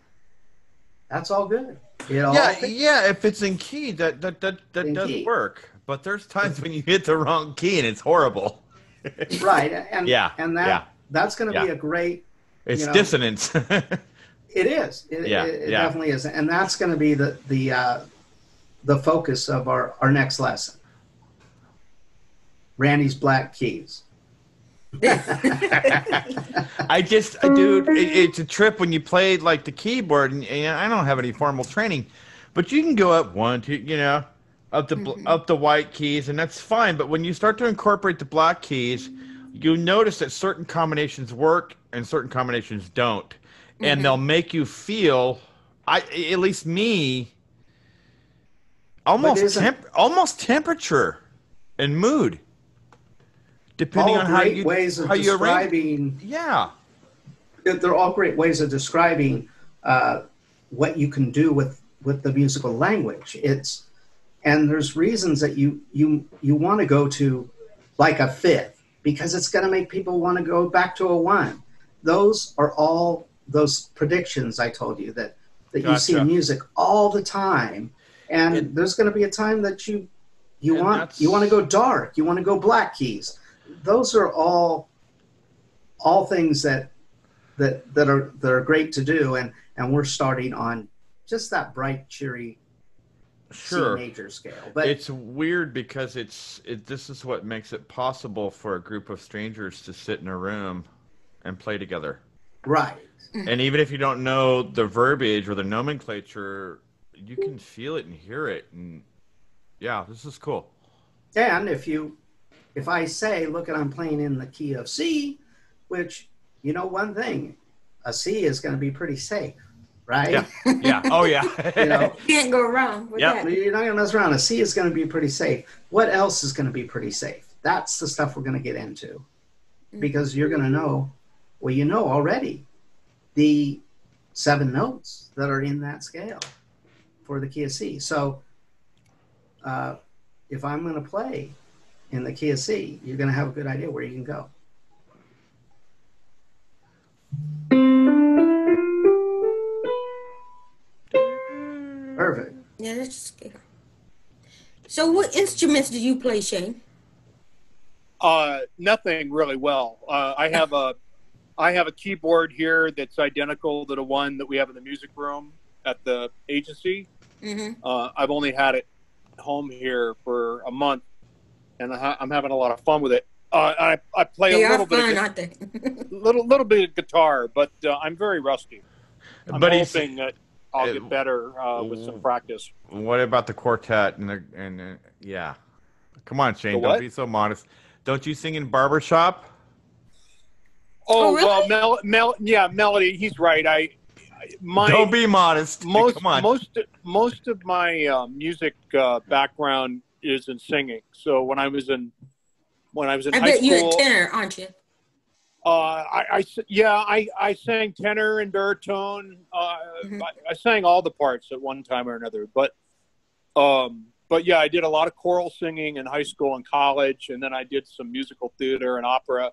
That's all good. It all yeah, fits. yeah. If it's in key, that that that, that In does key. work. But there's times when you hit the wrong key and it's horrible. right. And Yeah, and that yeah. that's going to be a great. It's You know. dissonance. It is. It, Yeah, it, it yeah. definitely is, and that's going to be the the uh, the focus of our our next lesson. Randy's black keys. I just, dude, it, it's a trip when you play like the keyboard, and, and I don't have any formal training, but you can go up one, two, you know, up the bl up the white keys, and that's fine. But when you start to incorporate the black keys, you notice that certain combinations work and certain combinations don't, and they'll make you feel, I at least me, almost temp, almost temperature and mood, depending on how you ways of how you describing. Yeah. They're all great ways of describing uh, what you can do with with the musical language. It's and there's reasons that you you you want to go to like a fifth because it's going to make people want to go back to a one. Those are all those predictions I told you that that you see in music all the time. And And- there's going to be a time that you you want that's- you want to go dark, you want to go black keys. Those are all all things that that that are that are great to do and and we're starting on just that bright cheery Sure. C major scale. But it's weird because it's it, this is what makes it possible for a group of strangers to sit in a room and play together. Right. And even if you don't know the verbiage or the nomenclature, you can feel it and hear it. And yeah, this is cool. And if you, if I say, look, at I'm playing in the key of C, which you know one thing, a C is going to be pretty safe, right? Yeah. Yeah. Oh yeah. you know, Can't go wrong with Yep. that. you're not going to mess around. A C is going to be pretty safe. What else is going to be pretty safe? That's the stuff we're going to get into, mm-hmm. because you're going to know. Well, you know already, the seven notes that are in that scale for the key of C. So, uh, if I'm going to play in the key of C, you're going to have a good idea where you can go. Perfect. Yeah, that's good. So, what instruments do you play, Shane? Uh, nothing really well. Uh, I have a, I have a keyboard here that's identical to the one that we have in the music room at the agency. hmm Uh, I've only had it home here for a month, and I ha- I'm having a lot of fun with it. Uh, I I play They a are little bit, fun, of, gu- little little bit of guitar, but uh, I'm very rusty. I'm but hoping that I'll uh, get better uh, with some practice. what about the quartet and the and uh, yeah? Come on, Shane. Don't be so modest. Don't you sing in barbershop? Oh, Oh, really? well, Mel, Mel, yeah, Melodi, he's right. I, I my Don't be modest. most Come on. most most of my uh, music uh, background is in singing. So when I was in when I was in I high bet you're a tenor, aren't you? uh, I, I s- yeah I, I sang tenor and baritone. Uh, Mhm. I, I sang all the parts at one time or another. But um, but yeah, I did a lot of choral singing in high school and college, and then I did some musical theater and opera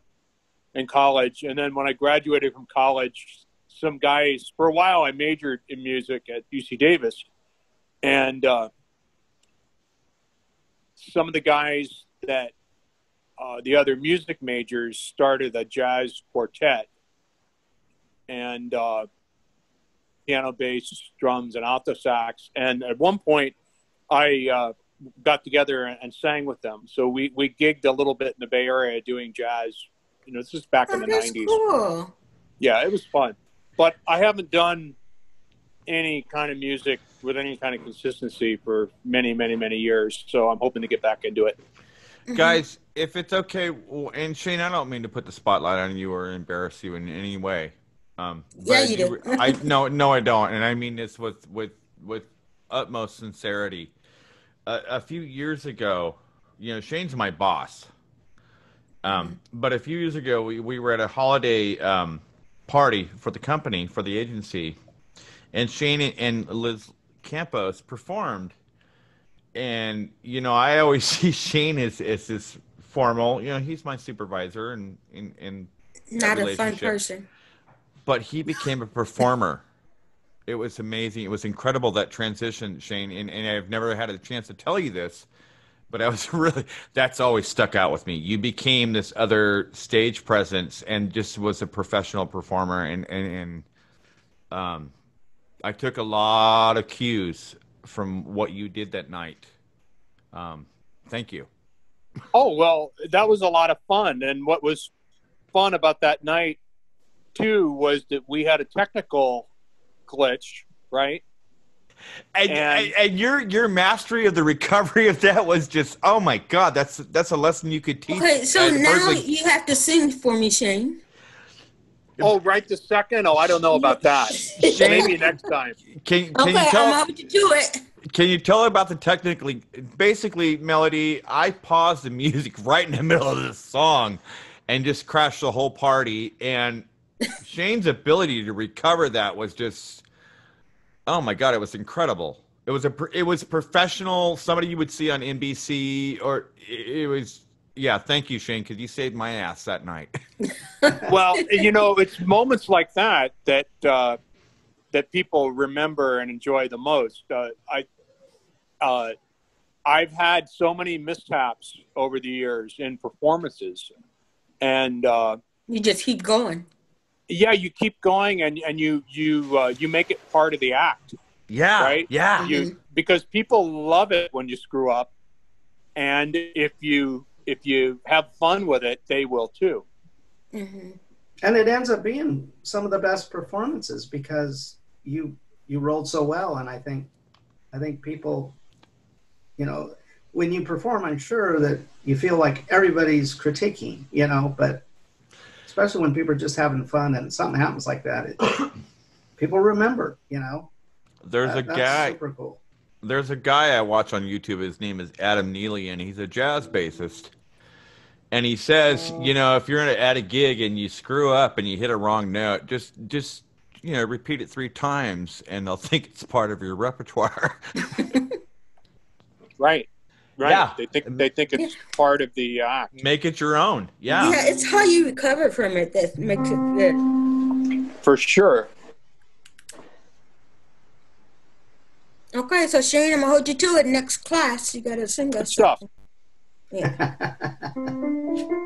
in college. And then when I graduated from college, some guys for a while I majored in music at UC Davis, and uh, some of the guys that uh, the other music majors started a jazz quartet and uh, piano, bass, drums, and alto sax. And at one point, I uh, got together and, sang with them. So we, we gigged a little bit in the Bay Area doing jazz. You know, this is back in Oh, the 90s. cool. Yeah, it was fun. But I haven't done any kind of music with any kind of consistency for many, many, many years. So I'm hoping to get back into it. Mhm. Guys, if it's okay, and Shane, I don't mean to put the spotlight on you or embarrass you in any way. Um, Yeah, you do. I no, no, I don't, and I mean this with with with utmost sincerity. A, a few years ago, you know, Shane's my boss. Um, but a few years ago, we, we were at a holiday um, party for the company for the agency, and Shane and Liz Campos performed. And you know i always see shane as, as this formal you know he's my supervisor and and, and Not a fun person. but he became a performer. It was amazing. It was incredible that transition shane and, and i've never had a chance to tell you this but i was really that's always stuck out with me you became this other stage presence and just was a professional performer and and, and um i took a lot of cues from what you did that night um thank you Oh well, that was a lot of fun. And what was fun about that night too was that we had a technical glitch, right? And, And- and, and your your mastery of the recovery of that was just oh my god that's that's a lesson you could teach Okay, so now person. you have to sing for me, Shane. Oh, right this second. Oh, I don't know about that. Maybe next time. can, can Okay, you I'm tell over to do it. can you tell about the technically basically melody i paused the music right in the middle of the song and just crashed the whole party and shane's ability to recover that was just oh my god it was incredible it was a it was professional somebody you would see on nbc or it it was yeah thank you shane because you saved my ass that night Well, you know, it's moments like that that uh, that people remember and enjoy the most. Uh, I uh, I've had so many mishaps over the years in performances, and uh, You just keep going. Yeah, you keep going and and you you uh, you make it part of the act. Yeah. Right? Yeah. You because people love it when you screw up, and if you if you have fun with it, they will too. hmm and it ends up being some of the best performances because you you rolled so well and i think i think people you know when you perform i'm sure that you feel like everybody's critiquing you know but especially when people are just having fun and something happens like that it, people remember you know There's a That- that's guy. super cool There's a guy I watch on YouTube. His name is Adam Neely, and he's a jazz bassist. And he says, oh. you know, if you're at a gig and you screw up and you hit a wrong note, just just you know, repeat it three times, and they'll think it's part of your repertoire. Right. Right. Yeah. They think they think it's part of the act. Make it your own. Yeah. Yeah, it's how you recover from it that makes it good. For sure. Okay, so Shane, I'm gonna hold you to it. Next class, you gotta sing Good us. stuff. something. Yeah.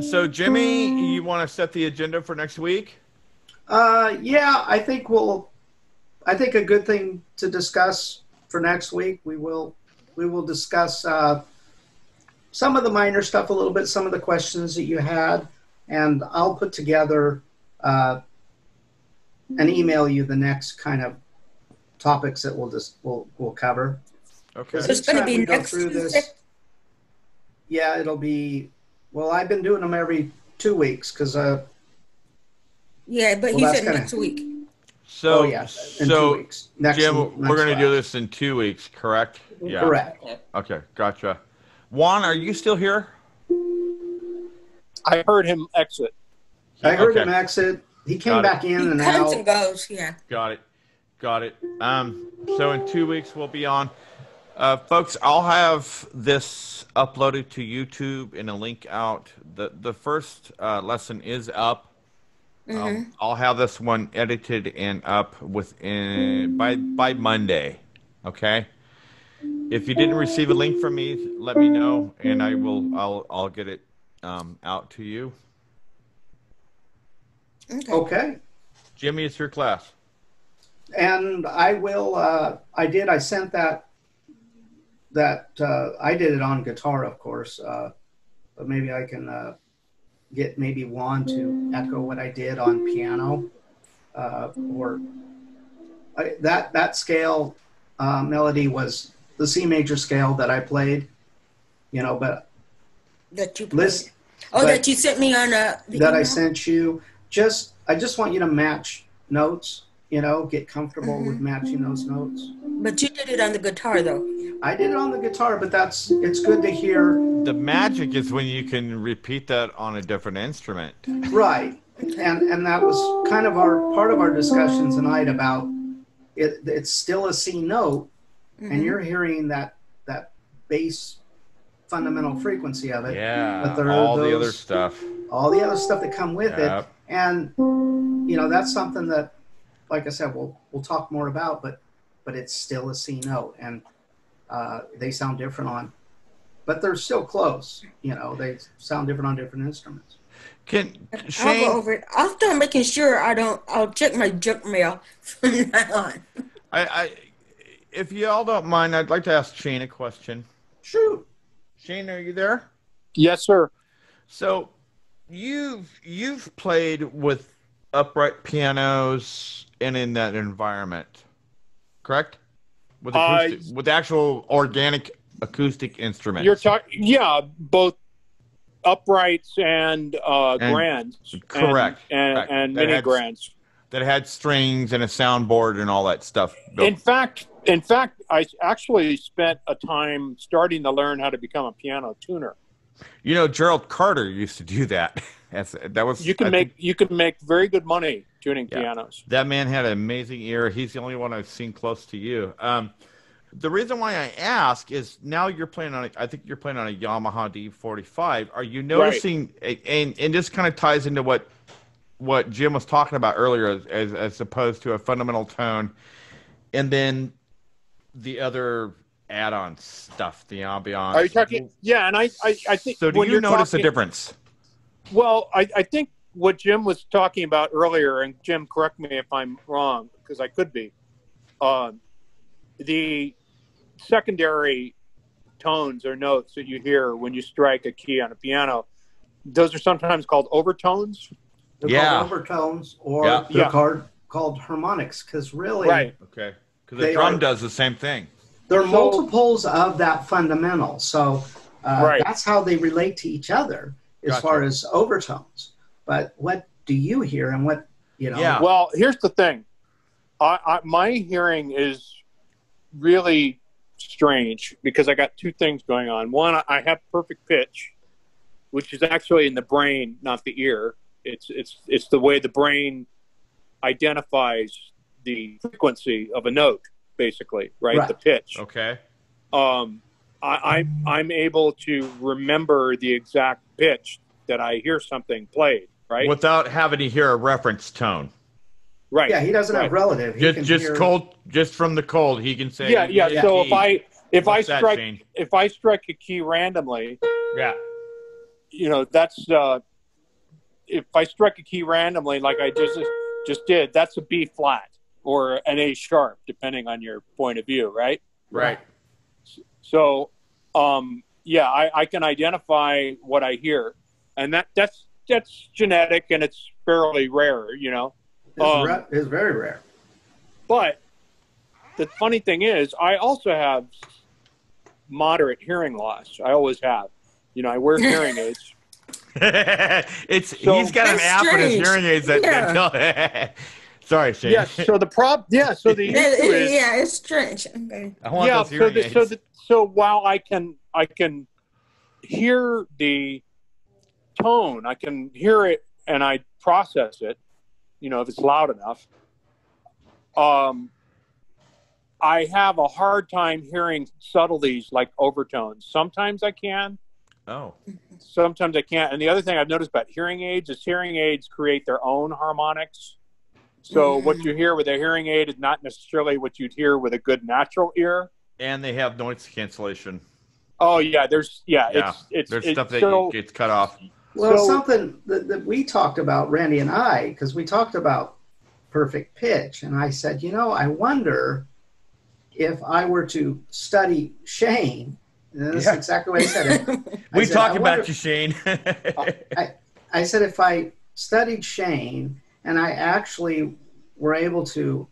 So, Jimmy, you want to set the agenda for next week? Uh, yeah, I think we'll. I think a good thing to discuss for next week. We will. We will discuss uh, some of the minor stuff a little bit, some of the questions that you had, and I'll put together uh, and email you the next kind of topics that we'll just we'll we'll cover. Okay. So it's gonna be we next through this- Tuesday. Yeah, it'll be. Well, I've been doing them every two weeks because uh, Yeah, but Well, he said gonna- next week. So, oh yeah, in two so weeks. Next, Jim, next we're going to do this in two weeks, correct? Yeah. Correct. Okay, gotcha. Juan, are you still here? I heard him exit. I heard Okay. him exit. He came Got it. back in He and comes out. and goes. Yeah. Got it. Got it. Um, so in two weeks we'll be on. Uh, folks, I'll have this uploaded to YouTube and a link out. The the first uh, lesson is up. Um, I'll have this one edited and up within by by Monday. Okay. If you didn't receive a link from me, let me know, and I will. I'll I'll get it um, out to you. Okay. Okay. Jimmy, it's your class. And I will. Uh, I did. I sent that. That uh, I did it on guitar, of course. Uh, but maybe I can uh, get maybe Juan to echo what I did on piano, uh, or I, that that scale uh, melody was the C major scale that I played. You know, but That you listen. Oh, that you sent me on the that I sent you. Just I just want you to match notes. You know, get comfortable with mm-hmm. matching those notes. But you did it on the guitar though. I did it on the guitar, but that's it's good to hear. The magic is when you can repeat that on a different instrument. Right, and and that was kind of our part of our discussion tonight about it. It's still a C note, and mm-hmm. you're hearing that that bass fundamental frequency of it. Yeah, But there are all the other stuff. all the other stuff that come with Yep. it and you know that's something that like i said we'll we'll talk more about but but it's still a c note and uh, they sound different on but they're still close you know they sound different on different instruments Can I'll Shane? go over it. I'll start making sure I don't. I'll check my junk mail from now on. I, I, if you all don't mind, I'd like to ask Shane a question. shoot Shane, are you there? Yes, sir. So, you've you've played with upright pianos and in that environment, correct? With Uh, acoustic, with actual organic acoustic instruments. You're talking, yeah, both uprights and uh, And- grands. Correct, And, and That mini had- grands. that had strings and a soundboard and all that stuff. built. In fact, in fact, I actually spent a time starting to learn how to become a piano tuner. You know, Gerald Carter used to do that. That's, that was You can I make think you can make very good money tuning Yeah. pianos. that man had an amazing ear. He's the only one I've seen close to you. Um, the reason why I ask is now you're playing on. A, I think you're playing on a Yamaha D45. Are you noticing? And and this kind of ties into what what Jim was talking about earlier, as, as as opposed to a fundamental tone, and then the other add-on stuff, the ambiance. Are you talking? Yeah, and I, I, I think. So do you notice talking- a difference? Well, I, I think what Jim was talking about earlier, and Jim, correct me if I'm wrong, because I could be. Um, the secondary tones or notes that you hear when you strike a key on a piano, those are sometimes called overtones. They're Yeah. called overtones or Yeah. they're Yeah. called, called harmonics because really Right. Okay, because the drum are- does the same thing. they're So- multiples of that fundamental. So uh, Right. that's how they relate to each other as Gotcha. far as overtones. But what do you hear and what, you know? Yeah. Well, here's the thing. I, I, my hearing is really strange because I got two things going on. One, I have perfect pitch, which is actually in the brain, not the ear. It's it's it's the way the brain identifies the frequency of a note, basically, right? Right. The pitch. Okay. Um, I, I'm I'm able to remember the exact pitch that I hear something played, right? Without having to hear a reference tone. right. Yeah, he doesn't have Right. relative. He Just can just hear- cold just from the cold, he can say yeah, yeah. "Hey, So key." if I if What's I strike Shane? if I strike a key randomly, Yeah. you know, that's uh, if I strike a key randomly, like I just just did, that's a B flat or an A sharp, depending on your point of view, right? Right. So, um, yeah, I, I can identify what I hear, and that that's that's genetic and it's fairly rare, you know. It's, um, re- it's very rare. But the funny thing is, I also have moderate hearing loss. I always have. You know, I wear hearing aids. it's So- he's got an That's app in his hearing aids that, that tell- Sorry, Shane. Yes. So the prob, yeah. So the Yeah, issue is, yeah, it's strange. Okay. I want yeah. those So hearing the, aids. so the, so while I can I can hear the tone, I can hear it and I process it. You know, if it's loud enough. Um, I have a hard time hearing subtleties like overtones. Sometimes I can, oh. sometimes I can't. And the other thing I've noticed about hearing aids is hearing aids create their own harmonics. So what you hear with a hearing aid is not necessarily what you'd hear with a good natural ear. And they have noise cancellation. Oh yeah, there's yeah, Yeah. it's it's There's it's stuff that so, gets cut off. Well, So- something that, that we talked about, Randy and I, because we talked about perfect pitch, and I said, you know, I wonder if I were to study Shane. And this Yeah. exactly what I said. I We said, talk I about wonder- you, Shane. I said if I studied Shane and I actually were able to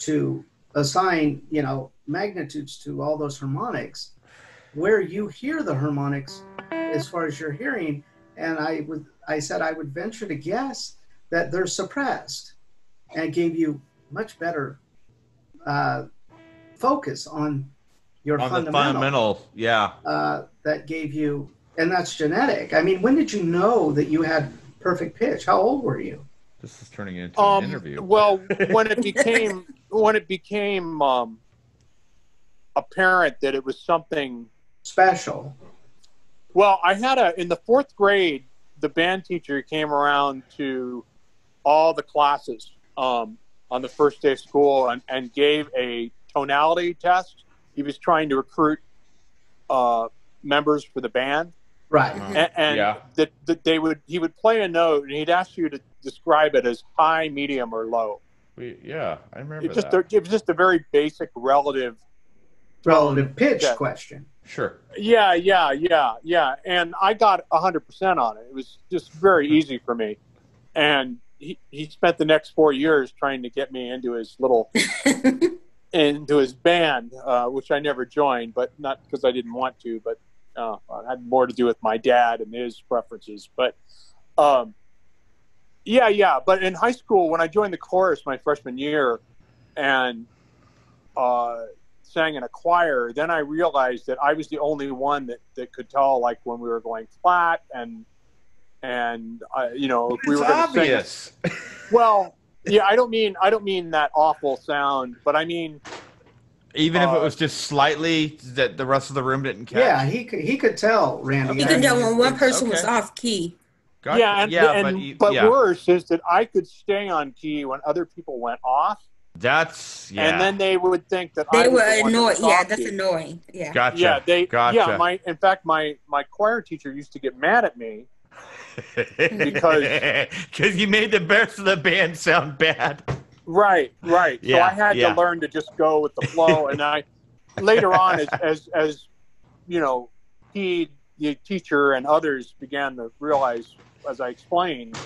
to assign, you know, magnitudes to all those harmonics, where you hear the harmonics as far as your hearing, and I would I said I would venture to guess that they're suppressed and gave you much better uh, focus on your On the fundamental fundamental, yeah. uh, that gave you, and that's genetic. I mean, when did you know that you had perfect pitch? How old were you? This is turning into an um interview. well when it became when it became um apparent that it was something Special. Well, I had a in the 4th grade the band teacher came around to all the classes um on the first day of school and, and gave a tonality test. He was trying to recruit uh, members for the band. Right. Uh-huh. and, and Yeah. that, that they would he would play a note and he'd ask you to describe it as high, medium, or low. We, yeah, I remember It just that. it was just a very basic relative. Relative pitch Yeah. question. Sure. Yeah, yeah, yeah, yeah. And I got hundred percent on it. It was just very easy for me. And he, he spent the next four years trying to get me into his little into his band, uh, which I never joined, but not because I didn't want to, but uh, it had more to do with my dad and his preferences. But um, yeah, yeah. But in high school, when I joined the chorus my freshman year, and uh, sang in a choir, then I realized that I was the only one that, that could tell, like when we were going flat and and uh, you know if we it's were going to sing. obvious. Well, yeah, I don't mean I don't mean that awful sound, but I mean Even if it Uh, was just slightly that the rest of the room didn't catch. Yeah, he could he could tell Randy. You can tell when one I- person was off key. Gotcha. Yeah, and, yeah, and, but, you- but yeah. worse is that I could stay on key when other people went off, that's yeah. and then they would think that They was were the annoyed. Yeah, that's key. annoying. Yeah. gotcha. Yeah, they. gotcha. Yeah, my. In fact, my my choir teacher used to get mad at me. Because- because you made the rest of the band sound bad. Right, right. so Yeah, I had yeah. to learn to just go with the flow, and I later on, as as as you know, he, the teacher, and others began to realize, as I explained,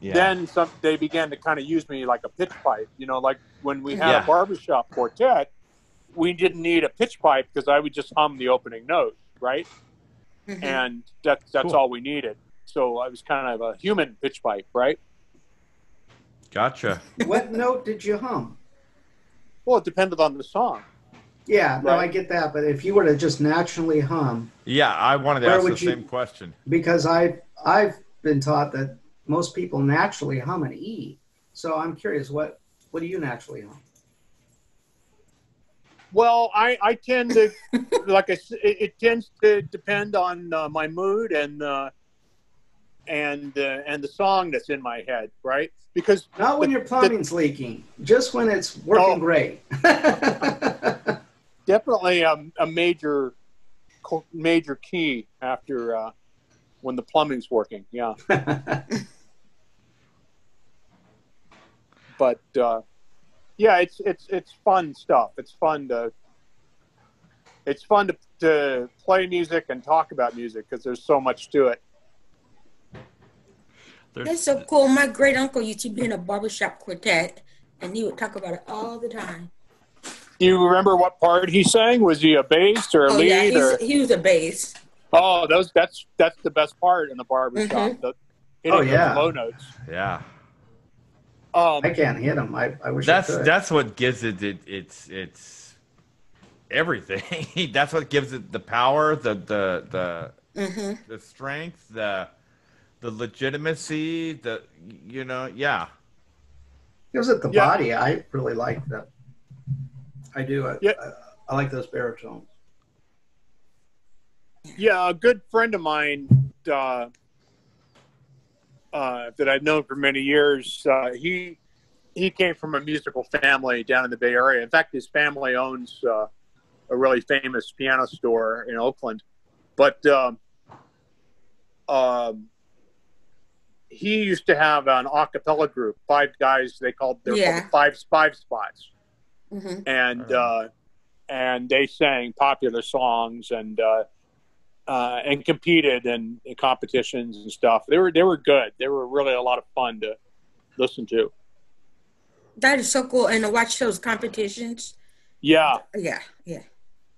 Yeah. then some they began to kind of use me like a pitch pipe. You know, like when we had Yeah. a barbershop quartet, we didn't need a pitch pipe because I would just hum the opening note, right? Mhm. And that, that's Cool. all we needed. So I was kind of a human pitch pipe, right? gotcha. what note did you hum? Well, it depended on the song. Yeah, no, I get that. But if you were to just naturally hum, Yeah, I wanted to ask the would you- same question. because I I've been taught that most people naturally hum an E. So I'm curious, what what do you naturally hum? Well, I, I tend to, like I said, it, it tends to depend on uh, my mood and uh, and uh, and the song that's in my head, right? Because Not when the- your plumbing's leaking, just when it's working Oh. great. definitely a, a major major key after uh, when the plumbing's working. Yeah, but uh, yeah, it's it's it's fun stuff. It's fun to it's fun to, to play music and talk about music because there's so much to it. There's- That's so cool. My great uncle used to be in a barbershop quartet, and he would talk about it all the time. Do you remember what part he sang? Was he a bass or a Oh lead? yeah, or he was a bass. oh, those that's that's the best part in the barbershop. Mhm. The, Oh, yeah. low notes. yeah. Um, I can't hit him. I, I wish That's I could. that's what gives it, it it's it's everything. that's what gives it the power, the the the hmm the strength, the the legitimacy, the you know, yeah. Gives it the Yeah. body. I really like that. I do. I, Yeah. I, I like those baritones. Yeah, a good friend of mine uh, uh, that I've known for many years. Uh, he he came from a musical family down in the Bay Area. In fact, his family owns uh, a really famous piano store in Oakland. But um, um, he used to have an a cappella group, five guys. They called they were called Yeah. five five spots hmm and uh, and they sang popular songs and uh, and competed in, in competitions and stuff. They were they were good. They were really a lot of fun to listen to. That is so cool. And to watch those competitions. Yeah, Yeah, yeah.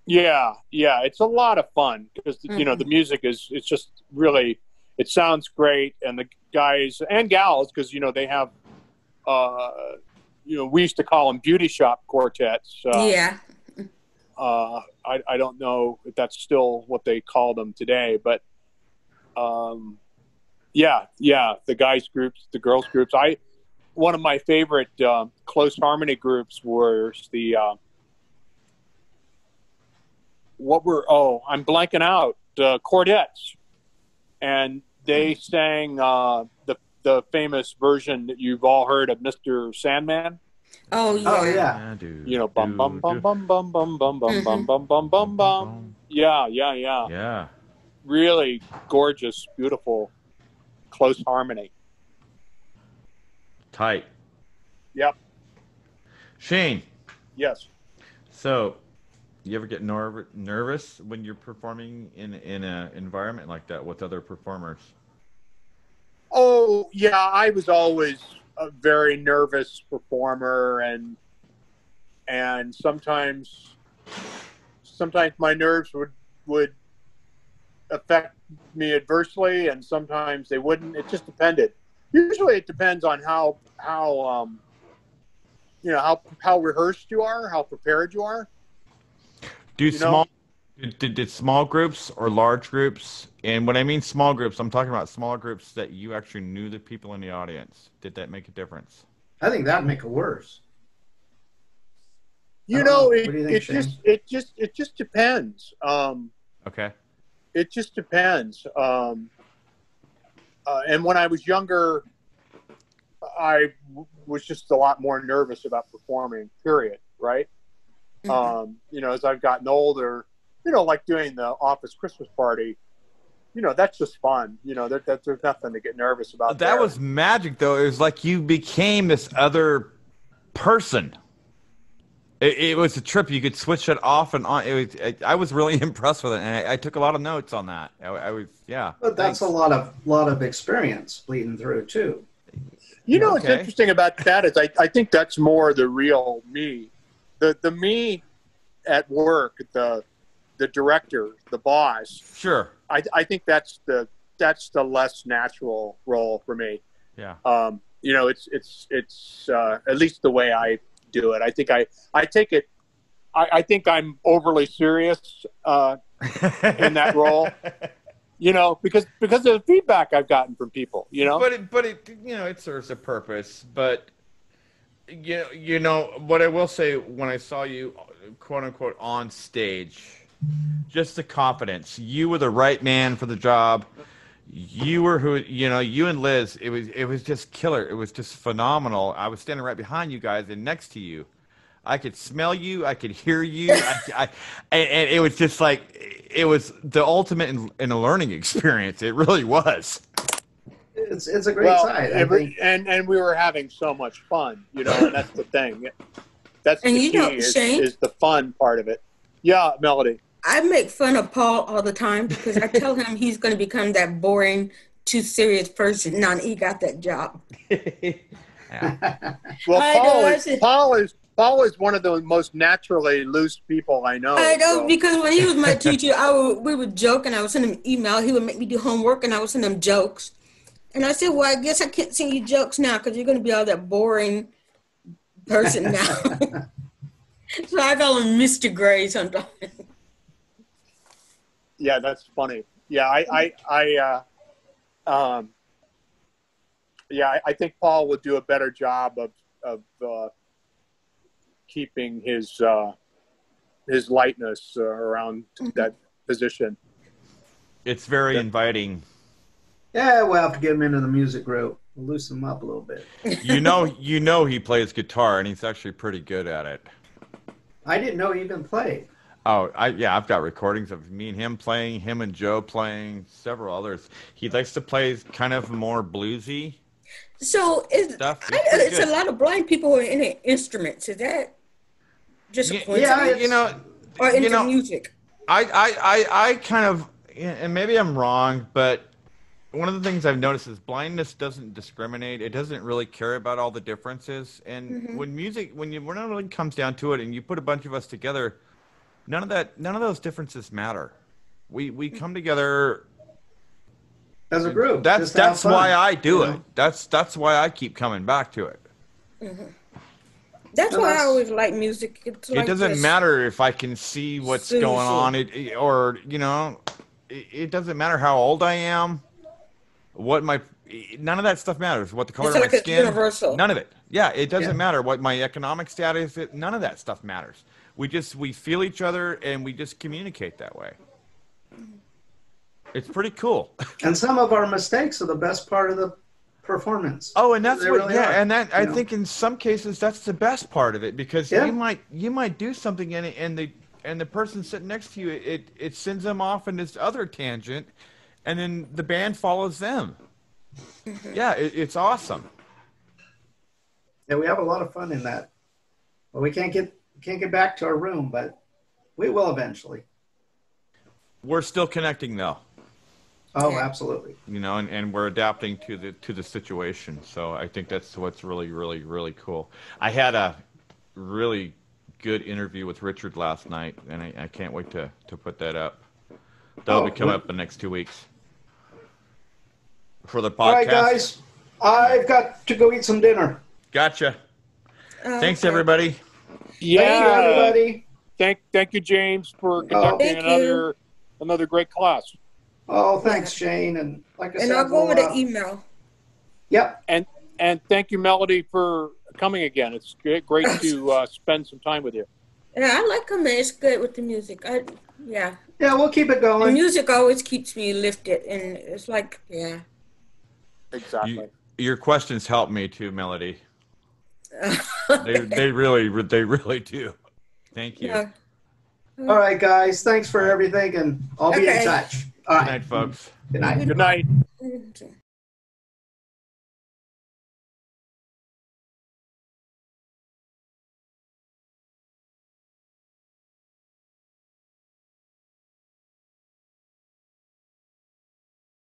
yeah, yeah. It's a lot of fun because you know the music is it's just really it sounds great and the guys and gals because you know they have. Uh, you know, we used to call them beauty shop quartets. Uh, yeah. Uh, I, I don't know if that's still what they call them today, but um, yeah, yeah, the guys groups, the girls groups. I one of my favorite uh, close harmony groups was the uh, what were oh I'm blanking out the quartets, and they sang uh, the the famous version that you've all heard of Mr. Sandman. Oh, oh yeah. Oh yeah. You know, bum bum bum bum bum mm-hmm. bum bum bum bum bum bum bum bum. Yeah, yeah, yeah. Yeah. Really gorgeous, beautiful, close harmony. Tight. Yep. Shane, Yes. so you ever get nerv- nervous when you're performing in in an environment like that with other performers? Oh, yeah. I was always a very nervous performer, and and sometimes sometimes my nerves would would affect me adversely, and sometimes they wouldn't. It just depended. Usually, it depends on how how um, you know how how rehearsed you are, how prepared you are. Do You small did, did, did small groups or large groups? And when I mean small groups, I'm talking about small groups that you actually knew the people in the audience. Did that make a difference? I think that'd make it worse. You know, know. it, you think, it just it just it just depends. Um, Okay. it just depends. Um, uh, and when I was younger, I w- was just a lot more nervous about performing. Period. Right. Mhm. Um, you know, as I've gotten older, you know, like doing the office Christmas party. You know, that's just fun. You know, there, that, there's nothing to get nervous about. That there. was magic, though. It was like you became this other person. It, it was a trip. You could switch it off and on. It was, I, I was really impressed with it, and I, I took a lot of notes on that. I, I was, yeah. But that's a lot of lot of experience bleeding through too. You know what's interesting about that is I, I think that's more the real me. The the me at work, the the director, the boss. Sure. I, I think that's the that's the less natural role for me. Yeah. Um, you know, it's it's it's uh, at least the way I do it. I think I I take it. I, I think I'm overly serious uh, in that role. You know, because because of the feedback I've gotten from people. You know, But it, but it, you know, it serves a purpose. But you you know what I will say when I saw you, quote unquote, on stage, just the confidence. You were the right man for the job. You were who you know. You and Liz. It was it was just killer. It was just phenomenal. I was standing right behind you guys and next to you. I could smell you. I could hear you. I, I, and, and it was just like it was the ultimate in, in a learning experience. It really was. It's it's a great well, side. I every- and and we were having so much fun. You know, and that's the thing. That's And the you key know, is, Shane? is the fun part of it. Yeah, Melodi. I make fun of Paul all the time because I tell him he's going to become that boring, too serious person. Now he got that job. Yeah. Well, I Paul know, is said- Paul is Paul is one of the most naturally loose people I know. I know so- because when he was my teacher, I would, we would joke and I would send him email. He would make me do homework and I would send him jokes. And I said, "Well, I guess I can't send you jokes now because you're going to be all that boring person now." so I call him Mr. Gray sometimes. Yeah, that's funny. Yeah, I I, I uh, um, yeah, I, I think Paul would do a better job of of uh, keeping his uh, his lightness uh, around that position. It's very Yeah. inviting. yeah, we'll have to get him into the music group. We'll loosen him up a little bit. You know, you know he plays guitar and he's actually pretty good at it. I didn't know he even played. Oh, I yeah, I've got recordings of me and him playing, him and Joe playing, several others. He likes to play kind of more bluesy So is, stuff. I, He's pretty it's a lot of blind people who are into instruments. Is that just Yeah, coincidence? you know, or into you know, music? I, I, I, I kind of, and maybe I'm wrong, but one of the things I've noticed is blindness doesn't discriminate. It doesn't really care about all the differences. And Mm-hmm. when music, when you, when it really comes down to it, and you put a bunch of us together, none of that, none of those differences matter. We, we come together. As a group. That's just to have that's fun, why I do you it. That's that's why I keep coming back to it. Mm-hmm. That's No, why I always like music. It's like it doesn't matter if I can see what's Sushi. going on, it, it- or you know, it, it doesn't matter how old I am, what my none of that stuff matters. What the color It's of like my skin, universal. none of it. Yeah, it doesn't Yeah. matter what my economic status. It, none of that stuff matters. We just we feel each other and we just communicate that way. It's pretty cool. And some of our mistakes are the best part of the performance. Oh, and that's They what, really yeah, are, and that I know? think in some cases that's the best part of it because Yeah. you might you might do something and it, and the and the person sitting next to you it it sends them off in this other tangent, and then the band follows them. yeah, it, it's awesome. Yeah, we have a lot of fun in that. Well, we can't get can't get back to our room, but we will eventually. We're still connecting though, Oh, absolutely. you know, and, and we're adapting to the to the situation. So I think that's what's really really really cool. I had a really good interview with Richard last night, and I, I can't wait to to put that up. That'll Oh, be coming what- up in the next two weeks for the podcast. All right, guys. I've got to go eat some dinner. Gotcha. Oh, Thanks, okay. everybody. Thank you, everybody. Thank thank you, James, for Oh. conducting you. another another great class. Oh, thanks, Shane. And like I And said, I'll go over we'll, the uh, email. Yep. And and thank you, Melodi, for coming again. It's great, great to uh, spend some time with you. Yeah, I like coming. It's good with the music. I yeah. Yeah, we'll keep it going. The going. music always keeps me lifted, and it's like yeah. Exactly. You, your questions help me too, Melodi. They they really they really do. Thank you. Yeah. All right, guys. Thanks for everything, and I'll be in touch. All Good right. night, folks. Good night. Good night.